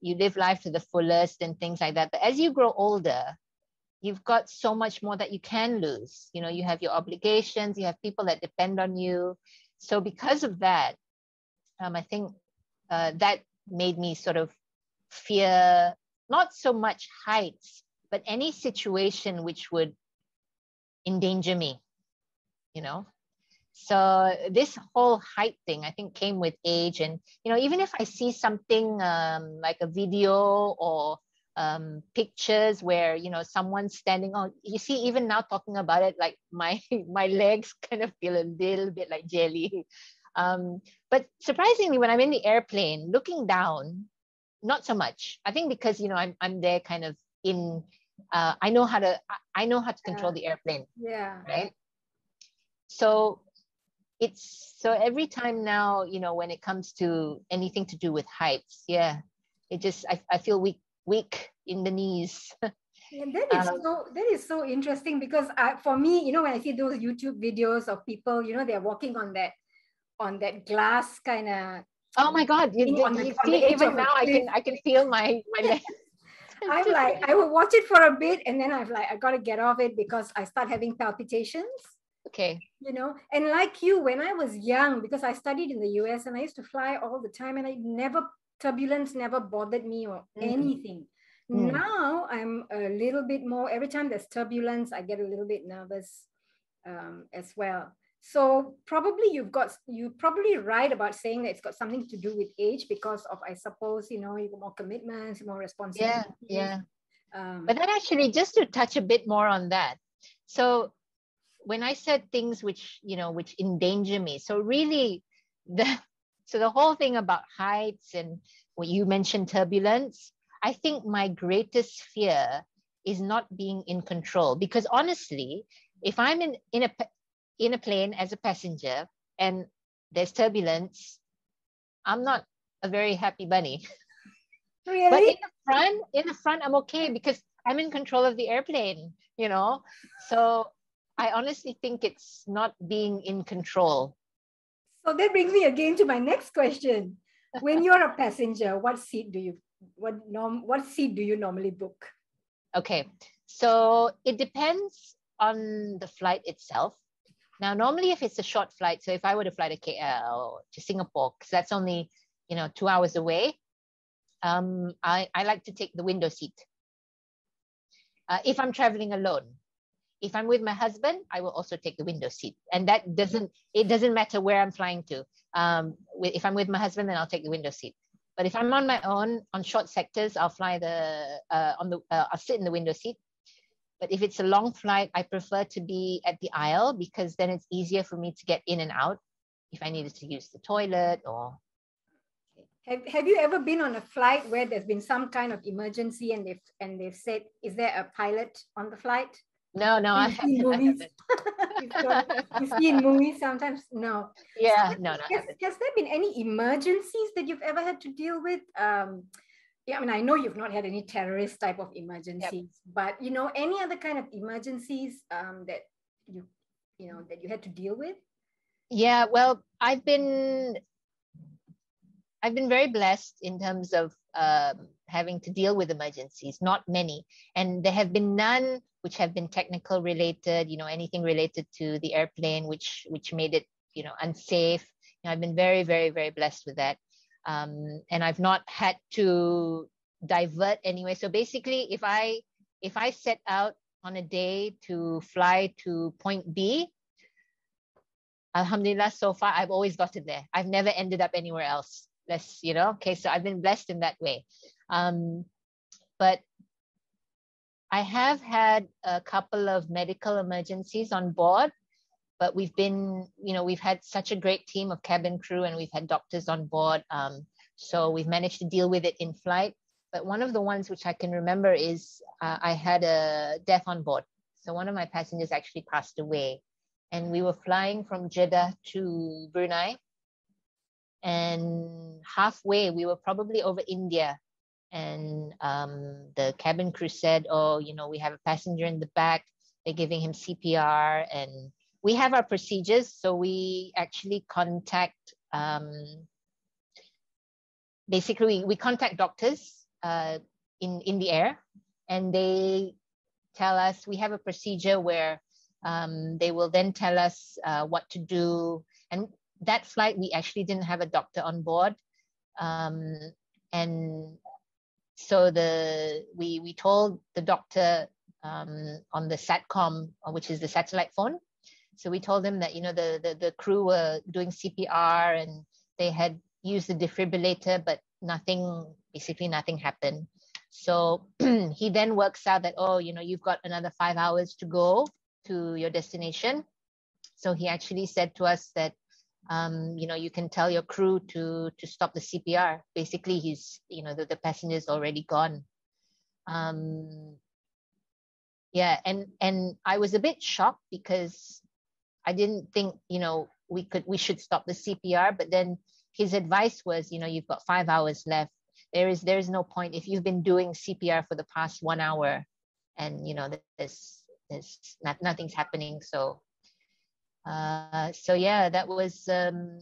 you live life to the fullest and things like that. But as you grow older, you've got so much more that you can lose. You know, you have your obligations, you have people that depend on you. So because of that, um, I think uh, that made me sort of fear not so much heights, but any situation which would endanger me, you know? So this whole height thing, I think, came with age. And, you know, even if I see something um, like a video or um, pictures where, you know, someone's standing on, you see, even now talking about it, like my, my legs kind of feel a little bit like jelly. Um, but surprisingly, when I'm in the airplane, looking down, not so much. I think because you know I'm I'm there kind of in. Uh, I know how to I know how to control the airplane. Yeah. Right. So it's so every time now you know when it comes to anything to do with heights, yeah, it just I, I feel weak weak in the knees. And that is um, so that is so interesting because I, for me, you know, when I see those YouTube videos of people, you know, they're walking on that on that glass kind of oh my god you, you, you see even now i can i can feel my my legs. I'm like i will watch it for a bit and then i'm like i gotta get off it because i start having palpitations okay. you know? And like you when i was young because i studied in the us and i used to fly all the time and i never turbulence never bothered me or mm. anything. Mm. now i'm a little bit more every time there's turbulence i get a little bit nervous um, as well so probably you've got you probably right about saying that it's got something to do with age because of I suppose you know more commitments, more responsibility. Yeah, yeah. Um, but then actually, just to touch a bit more on that, so when I said things which you know which endanger me, so really the so the whole thing about heights and what you mentioned turbulence, I think my greatest fear is not being in control because honestly if i'm in, in a in a plane as a passenger and there's turbulence, I'm not a very happy bunny. Really? but in the front, in the front, I'm okay because I'm in control of the airplane, you know. So I honestly think it's not being in control. So that brings me again to my next question. When you're a passenger, what seat do you what norm what seat do you normally book? Okay. So it depends on the flight itself. Now, normally if it's a short flight, so if I were to fly to KL to Singapore, because that's only, you know, two hours away, um, I, I like to take the window seat. Uh, if I'm traveling alone, if I'm with my husband, I will also take the window seat. And that doesn't, it doesn't matter where I'm flying to. Um, if I'm with my husband, then I'll take the window seat. But if I'm on my own on short sectors, I'll fly the, uh, on the, uh, I'll sit in the window seat. But if it's a long flight, I prefer to be at the aisle because then it's easier for me to get in and out if I needed to use the toilet or. Have, have you ever been on a flight where there's been some kind of emergency and they've and they've said, is there a pilot on the flight? No, no, I haven't. Movies. you see in movies sometimes. No. Yeah, so, no, no. Has, has, there been any emergencies that you've ever had to deal with? Um, yeah, I mean, I know you've not had any terrorist type of emergencies, yep. but you know, any other kind of emergencies um, that you, you know, that you had to deal with? Yeah, well, I've been, I've been very blessed in terms of um, having to deal with emergencies. Not many, and there have been none which have been technical related. You know, anything related to the airplane, which which made it, you know, unsafe. You know, I've been very, very, very blessed with that um, and I've not had to divert anyway. So basically, if I if I set out on a day to fly to point B, Alhamdulillah, so far I've always gotten there. I've never ended up anywhere else. Let's, you know, okay, so I've been blessed in that way. Um, but I have had a couple of medical emergencies on board but we've been, you know, we've had such a great team of cabin crew and we've had doctors on board. Um, so we've managed to deal with it in flight. But one of the ones which I can remember is uh, I had a death on board. So one of my passengers actually passed away. And we were flying from Jeddah to Brunei. And halfway, we were probably over India. And um, the cabin crew said, Oh, you know, we have a passenger in the back. They're giving him CPR. And we have our procedures. So we actually contact, um, basically, we, we contact doctors uh, in, in the air and they tell us we have a procedure where um, they will then tell us uh, what to do. And that flight, we actually didn't have a doctor on board. Um, and so the we we told the doctor um, on the satcom, which is the satellite phone, so we told them that, you know, the, the, the crew were doing CPR and they had used the defibrillator, but nothing, basically nothing happened. So he then works out that, oh, you know, you've got another five hours to go to your destination. So he actually said to us that, um, you know, you can tell your crew to to stop the CPR. Basically, he's, you know, the, the passenger's already gone. Um, yeah, and and I was a bit shocked because I didn't think, you know, we could we should stop the CPR, but then his advice was, you know, you've got five hours left. There is there is no point if you've been doing CPR for the past one hour, and you know there's there's not nothing's happening. So, uh, so yeah, that was um,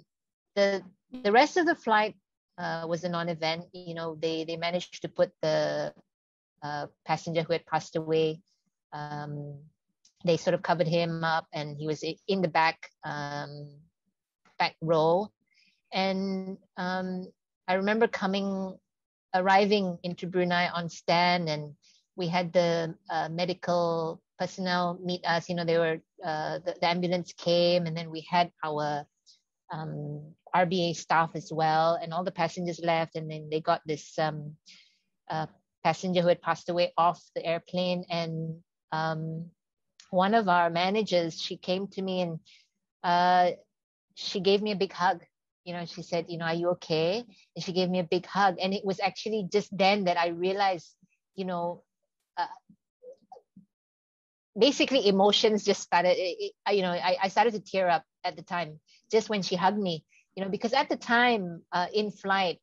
the the rest of the flight uh, was a non-event. You know, they they managed to put the uh, passenger who had passed away um, they sort of covered him up and he was in the back um, back row. And um, i remember coming arriving into brunei on stand and we had the uh, medical personnel meet us. You know they were uh, the, the, ambulance came and then we had our um, rba staff as well and all the passengers left and then they got this um, uh, passenger who had passed away off the airplane and um, one of our managers, she came to me and uh, she gave me a big hug. You know, she said, you know, are you okay? And she gave me a big hug. And it was actually just then that I realized, you know, uh, basically emotions just started, it, it, you know, I, I started to tear up at the time, just when she hugged me, you know, because at the time uh, in flight,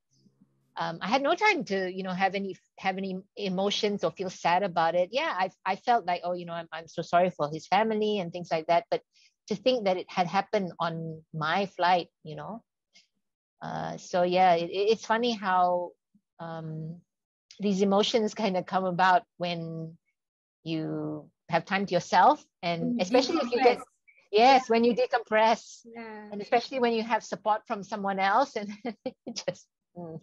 um, I had no time to, you know, have any have any emotions or feel sad about it. Yeah, I I felt like, oh, you know, I'm I'm so sorry for his family and things like that. But to think that it had happened on my flight, you know. Uh, so yeah, it, it's funny how um, these emotions kind of come about when you have time to yourself, and especially if you get yes when you decompress, yeah. and especially when you have support from someone else, and just. Mm.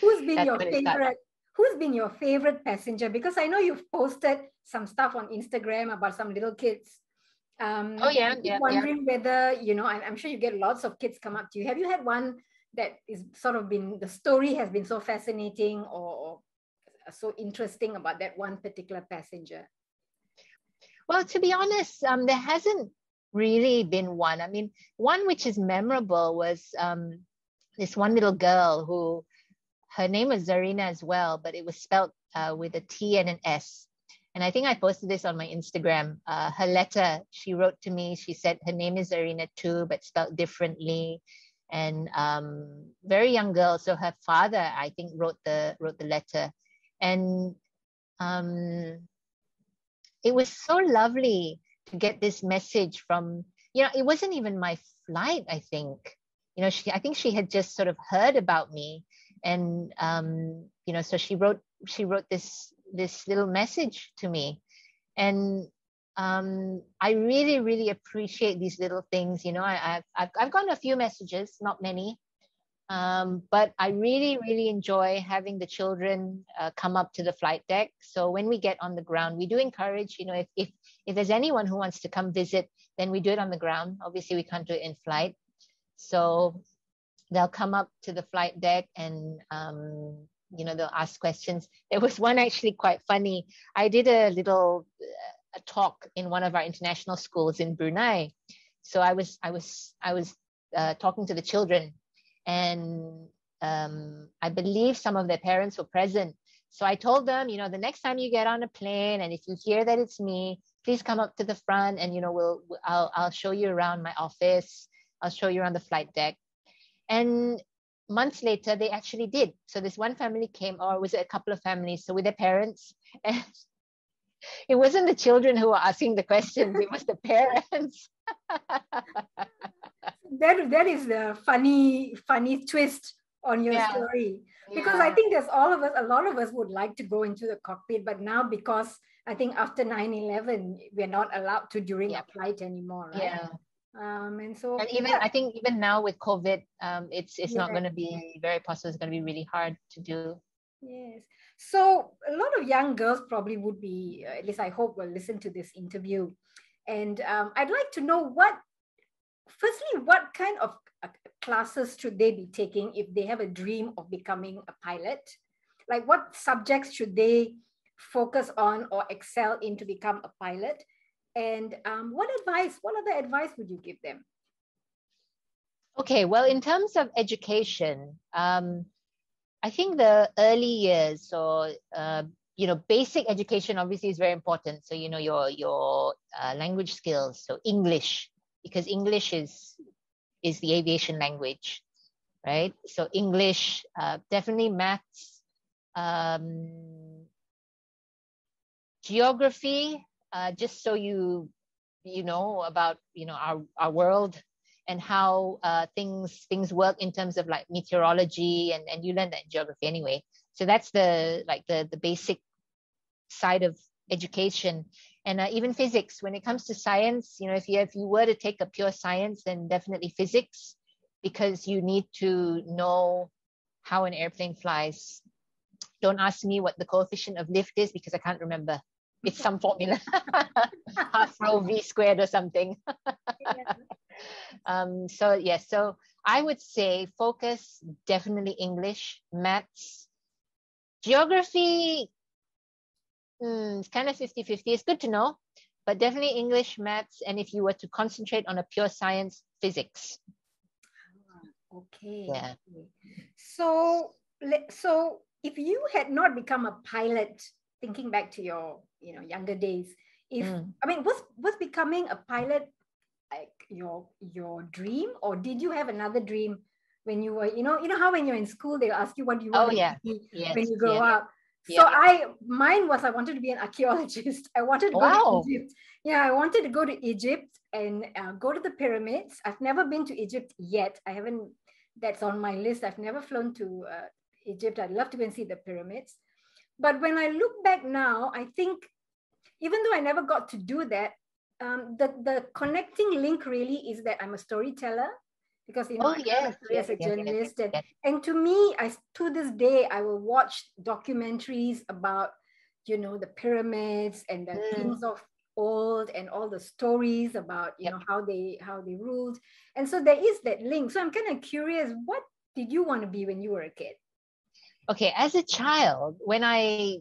Who's been your favorite? Who's been your favorite passenger? Because I know you've posted some stuff on Instagram about some little kids. Um, oh yeah, yeah. Wondering yeah. whether you know, I'm, I'm sure you get lots of kids come up to you. Have you had one that is sort of been the story has been so fascinating or, or so interesting about that one particular passenger? Well, to be honest, um, there hasn't really been one. I mean, one which is memorable was um, this one little girl who her name was Zarina as well, but it was spelled uh, with a T and an S. And I think I posted this on my Instagram. Uh, her letter, she wrote to me. She said her name is Zarina too, but spelled differently. And um, very young girl. So her father, I think, wrote the wrote the letter, and um, it was so lovely to get this message from. You know, it wasn't even my flight. I think. You know, she. I think she had just sort of heard about me, and um, you know so she wrote she wrote this this little message to me and um, I really, really appreciate these little things. You know, I, have I've, gotten a few messages, not many, um, but I really, really enjoy having the children uh, come up to the flight deck. So when we get on the ground, we do encourage, you know, if, if, if there's anyone who wants to come visit, then we do it on the ground. Obviously, we can't do it in flight. So they'll come up to the flight deck and um, you know they'll ask questions. There was one actually quite funny. I did a little uh, a talk in one of our international schools in brunei. So i was i was i was uh, talking to the children and um, i believe some of their parents were present. So i told them you know the next time you get on a plane and if you hear that it's me please come up to the front and you know we'll i'll, I'll show you around my office. I'll show you around the flight deck and months later, they actually did. So this one family came, or was it a couple of families? So with their parents, and it wasn't the children who were asking the questions; it was the parents. that that is the funny funny twist on your yeah. story because yeah. I think there's all of us, a lot of us would like to go into the cockpit, but now because I think after 9-11, we're not allowed to during yeah. a flight anymore, right? Yeah. Um, and so and even yeah. I think even now with COVID, um, it's it's yeah. not going to be very possible. It's going to be really hard to do. Yes. So a lot of young girls probably would be, uh, at least I hope, will listen to this interview, and um, I'd like to know what, firstly, what kind of uh, classes should they be taking if they have a dream of becoming a pilot? Like what subjects should they focus on or excel in to become a pilot? And um, what advice, what other advice would you give them? Okay, well, in terms of education, um, I think the early years, so uh, you know, basic education obviously is very important. So you know your your uh, language skills, so English, because English is is the aviation language, right? So English, uh, definitely maths, um, geography uh, just so you you know about you know our our world and how uh, things things work in terms of like meteorology and and you learn that in geography anyway. So that's the like the the basic side of education. And uh, even physics when it comes to science you know if you if you were to take a pure science then definitely physics because you need to know how an airplane flies. Don't ask me what the coefficient of lift is because i can't remember it's some formula. Half rho v squared or something. Um, so yes so i would say focus definitely english maths geography mm, it's kind of 50 50 it's good to know but definitely english maths and if you were to concentrate on a pure science physics. Ah, okay. Yeah. So so if you had not become a pilot thinking back to your you know younger days if mm. i mean was was becoming a pilot like your your dream or did you have another dream when you were, you know, you know how when you're in school they ask you what do you want oh, yeah. to be yes, when you grow yeah. up. So I mine was I wanted to be an archaeologist. I wanted to wow. go to Egypt. Yeah, I wanted to go to Egypt and uh, go to the pyramids. I've never been to Egypt yet. I haven't. That's on my list. I've never flown to uh, Egypt. I'd love to go and see the pyramids. But when I look back now, I think even though I never got to do that, um, the the connecting link really is that I'm a storyteller because you know oh, yes, yes, as a yes, journalist yes, and, and to me I to this day I will watch documentaries about you know the pyramids and the Mm. kings of old and all the stories about you Yep. know how they how they ruled and so there is that link so I'm kind of curious what did you want to be when you were a kid Okay, as a child, when I,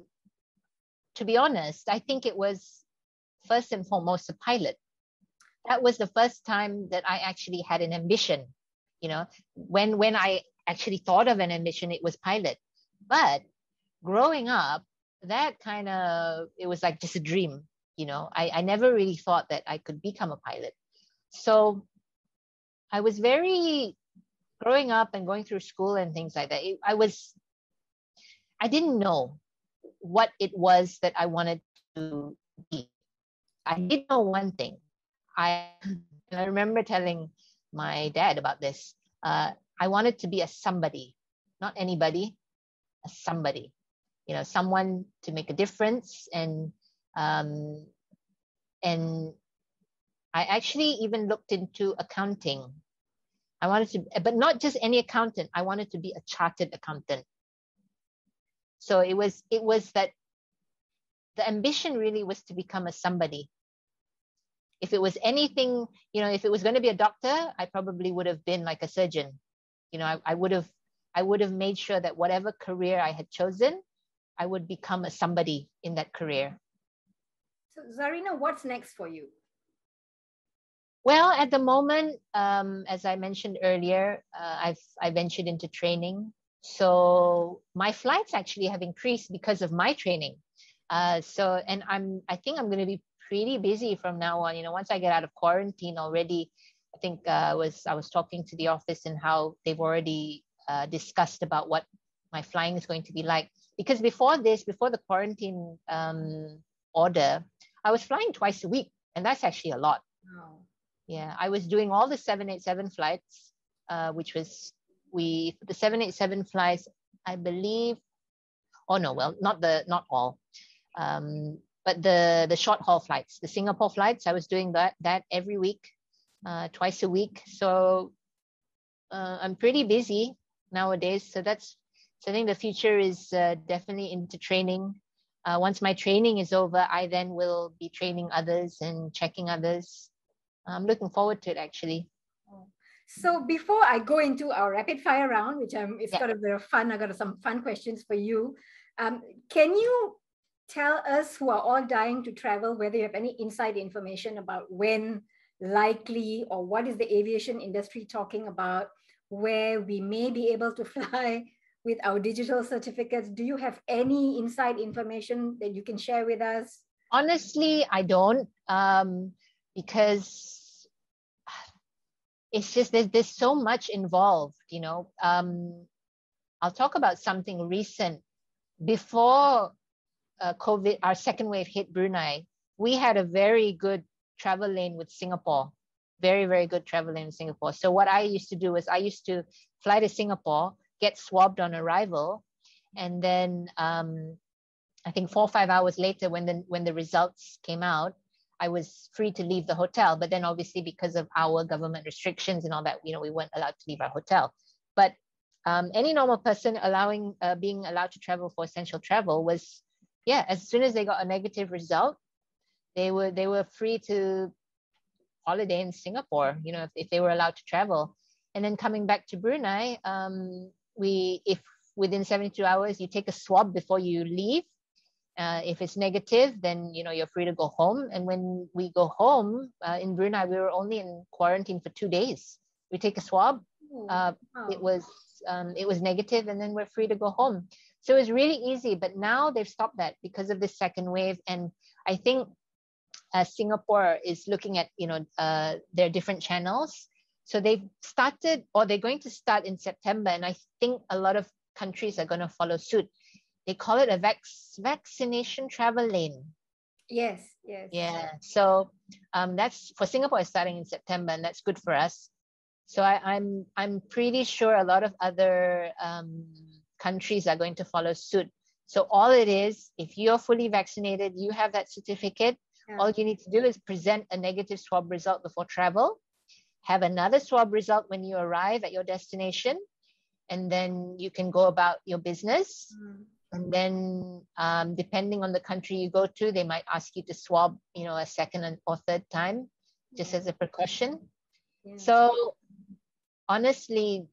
to be honest, I think it was first and foremost a pilot. That was the first time that I actually had an ambition. You know, when when I actually thought of an ambition, it was pilot. But growing up, that kind of it was like just a dream. You know, I, I never really thought that I could become a pilot. So I was very growing up and going through school and things like that. It, I was I didn't know what it was that I wanted to be. I did know one thing. I I remember telling my dad about this. Uh, I wanted to be a somebody, not anybody, a somebody. You know, someone to make a difference, and um, and I actually even looked into accounting. I wanted to, but not just any accountant. I wanted to be a chartered accountant so it was it was that the ambition really was to become a somebody. If it was anything you know if it was going to be a doctor i probably would have been like a surgeon. You know i, I would have i would have made sure that whatever career i had chosen i would become a somebody in that career. So Czarena what's next for you? Well at the moment um, as i mentioned earlier uh, i've i ventured into training so my flights actually have increased because of my training. Uh, so and I'm I think I'm going to be pretty busy from now on. You know, once I get out of quarantine already, I think uh, I was I was talking to the office and how they've already uh, discussed about what my flying is going to be like. Because before this, before the quarantine um, order, I was flying twice a week, and that's actually a lot. wow. Yeah, I was doing all the 787 flights, uh, which was we the 787 flies, I believe. Oh no, well, not the not all, um, but the the short haul flights, the Singapore flights. I was doing that that every week, uh, twice a week. So uh, I'm pretty busy nowadays. So that's so I think the future is uh, definitely into training. Uh, once my training is over, I then will be training others and checking others. I'm looking forward to it actually. So before I go into our rapid fire round, which I'm, it's Yeah. got a bit of fun. I got some fun questions for you. Um, can you tell us who are all dying to travel whether you have any inside information about when likely or what is the aviation industry talking about where we may be able to fly with our digital certificates? Do you have any inside information that you can share with us? honestly i don't um because it's just there's, there's so much involved you know? Um i'll talk about something recent. Before uh, covid our second wave hit brunei we had a very good travel lane with singapore. Very very good travel lane in singapore. So what i used to do was i used to fly to singapore get swabbed on arrival and then um, I think four or five hours later, when the when the results came out, I was free to leave the hotel. But then, obviously, because of our government restrictions and all that, you know, we weren't allowed to leave our hotel. But um, any normal person allowing uh, being allowed to travel for essential travel was, yeah, as soon as they got a negative result, they were they were free to holiday in Singapore. You know, if, if they were allowed to travel. And then coming back to Brunei, um, we if within 72 hours you take a swab before you leave uh, if it's negative, then you know you're free to go home. And when we go home uh, in Brunei, we were only in quarantine for two days. We take a swab. Uh, It was um, it was negative, and then we're free to go home. So it was really easy. But now they've stopped that because of the second wave, and I think uh, Singapore is looking at you know uh, their different channels. So they've started, or they're going to start in September, and I think a lot of countries are going to follow suit. They call it a vac- vaccination travel lane. Yes, yes. Yeah. So um, that's for Singapore is starting in September, and that's good for us. So I, I'm I'm pretty sure a lot of other um, countries are going to follow suit. So all it is, if you're fully vaccinated, you have that certificate. Yeah. All you need to do is present a negative swab result before travel, have another swab result when you arrive at your destination, and then you can go about your business. Mm. And then, um, depending on the country you go to, they might ask you to swab, you know, a second and or third time, just Yeah. as a precaution. Yeah. So, honestly,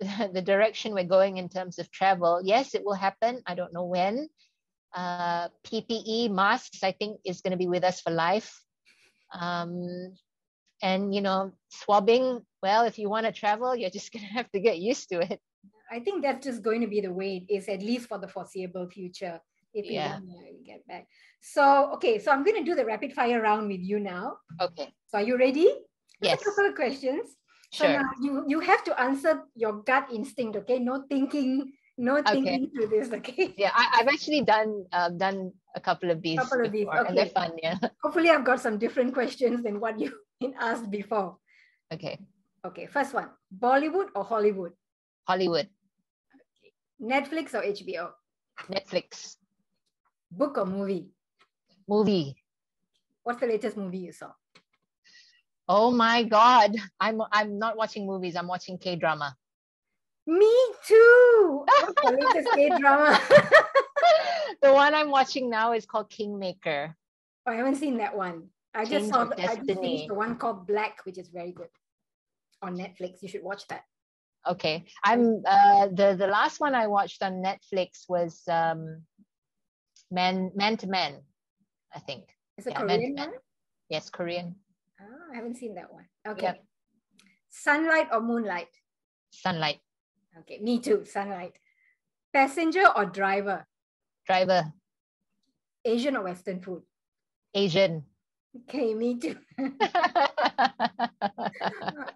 the direction we're going in terms of travel, yes, it will happen. I don't know when. Uh, PPE masks, I think, is going to be with us for life. Um, and you know, swabbing. Well, if you want to travel, you're just going to have to get used to it. I think that's just going to be the way it is, at least for the foreseeable future. If Yeah. uh, get back. So, okay, so I'm going to do the rapid fire round with you now. Okay. So, are you ready? Just Yes. A couple of questions. So Sure. now you you have to answer your gut instinct. Okay, no thinking, no Okay. thinking to this. Okay. Yeah, I, I've actually done um, done a couple of these Couple of these, before, and they're fun. Yeah. Hopefully, I've got some different questions than what you've been asked before. Okay. Okay, first one: Bollywood or Hollywood? Hollywood, Netflix or HBO? Netflix, Book or movie? movie. What's the latest movie you saw? Oh my God, I'm I'm not watching movies. I'm watching K drama. Me too. What's the latest K drama? the one I'm watching now is called Kingmaker. Oh, I haven't seen that one. I just saw. The, I just finished the one called Black, which is very good on Netflix. You should watch that. Okay, I'm uh, the the last one I watched on Netflix was um, Man Man to Man, I think. It's a Yeah, Korean Man. Yes, Korean. Oh, I haven't seen that one. Okay. Yep. Sunlight or moonlight? Sunlight. Okay, me too. Sunlight. Passenger or driver? Driver. Asian or Western food? Asian. Okay, me too.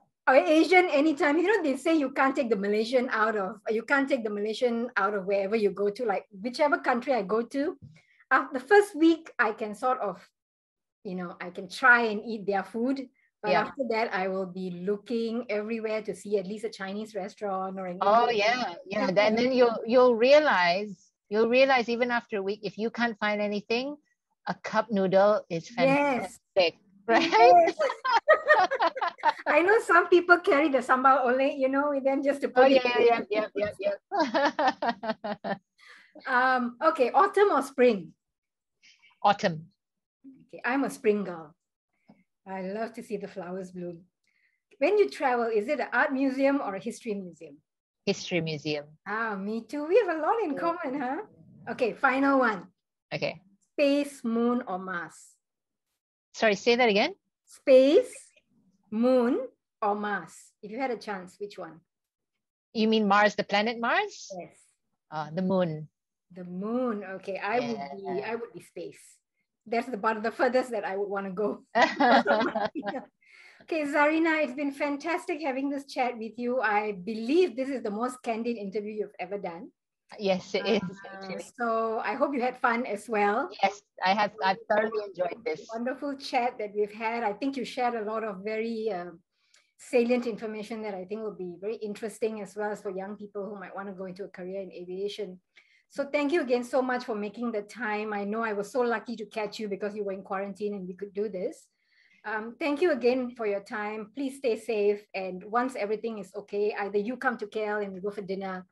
or Asian anytime. You know, they say you can't take the Malaysian out of, you can't take the Malaysian out of wherever you go to, like whichever country I go to. After the first week, I can sort of, you know, I can try and eat their food. But Yeah. after that, I will be looking everywhere to see at least a Chinese restaurant or an Oh Indian yeah, yeah. Then then you'll you'll realize you'll realize even after a week if you can't find anything, a cup noodle is Yes. Fantastic, right? Yes. I know some people carry the sambal only, you know, with them just to Oh put yeah, it. yeah, yeah, yeah, yeah, yeah. Um, okay, autumn or spring? Autumn. Okay, I'm a spring girl. I love to see the flowers bloom. When you travel, is it an art museum or a history museum? History museum. Ah, me too. We have a lot in common, huh? Okay, final one. Okay. Space, moon, or Mars? Sorry, say that again. Space, moon, or Mars? If you had a chance, which one? You mean Mars, the planet Mars? Yes. Uh, the moon. The moon. Okay, I would be I would be space. That's the part the furthest that I would want to go. okay, Czarena, it's been fantastic having this chat with you. I believe this is the most candid interview you've ever done. Yes, it is. Uh, so I hope you had fun as well. Yes, I have. I've thoroughly enjoyed this. Wonderful chat that we've had. I think you shared a lot of very um, salient information that I think will be very interesting as well as for young people who might want to go into a career in aviation. So thank you again so much for making the time. I know I was so lucky to catch you because you were in quarantine and we could do this. Um, thank you again for your time. Please stay safe. And once everything is okay, either you come to KL and we go for dinner,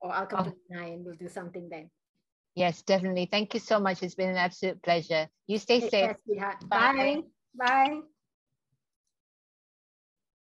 or I'll come oh. to Brunei and we'll do something then. Yes, definitely. Thank you so much. It's been an absolute pleasure. You stay safe. sweetheart. Bye. Bye. Bye.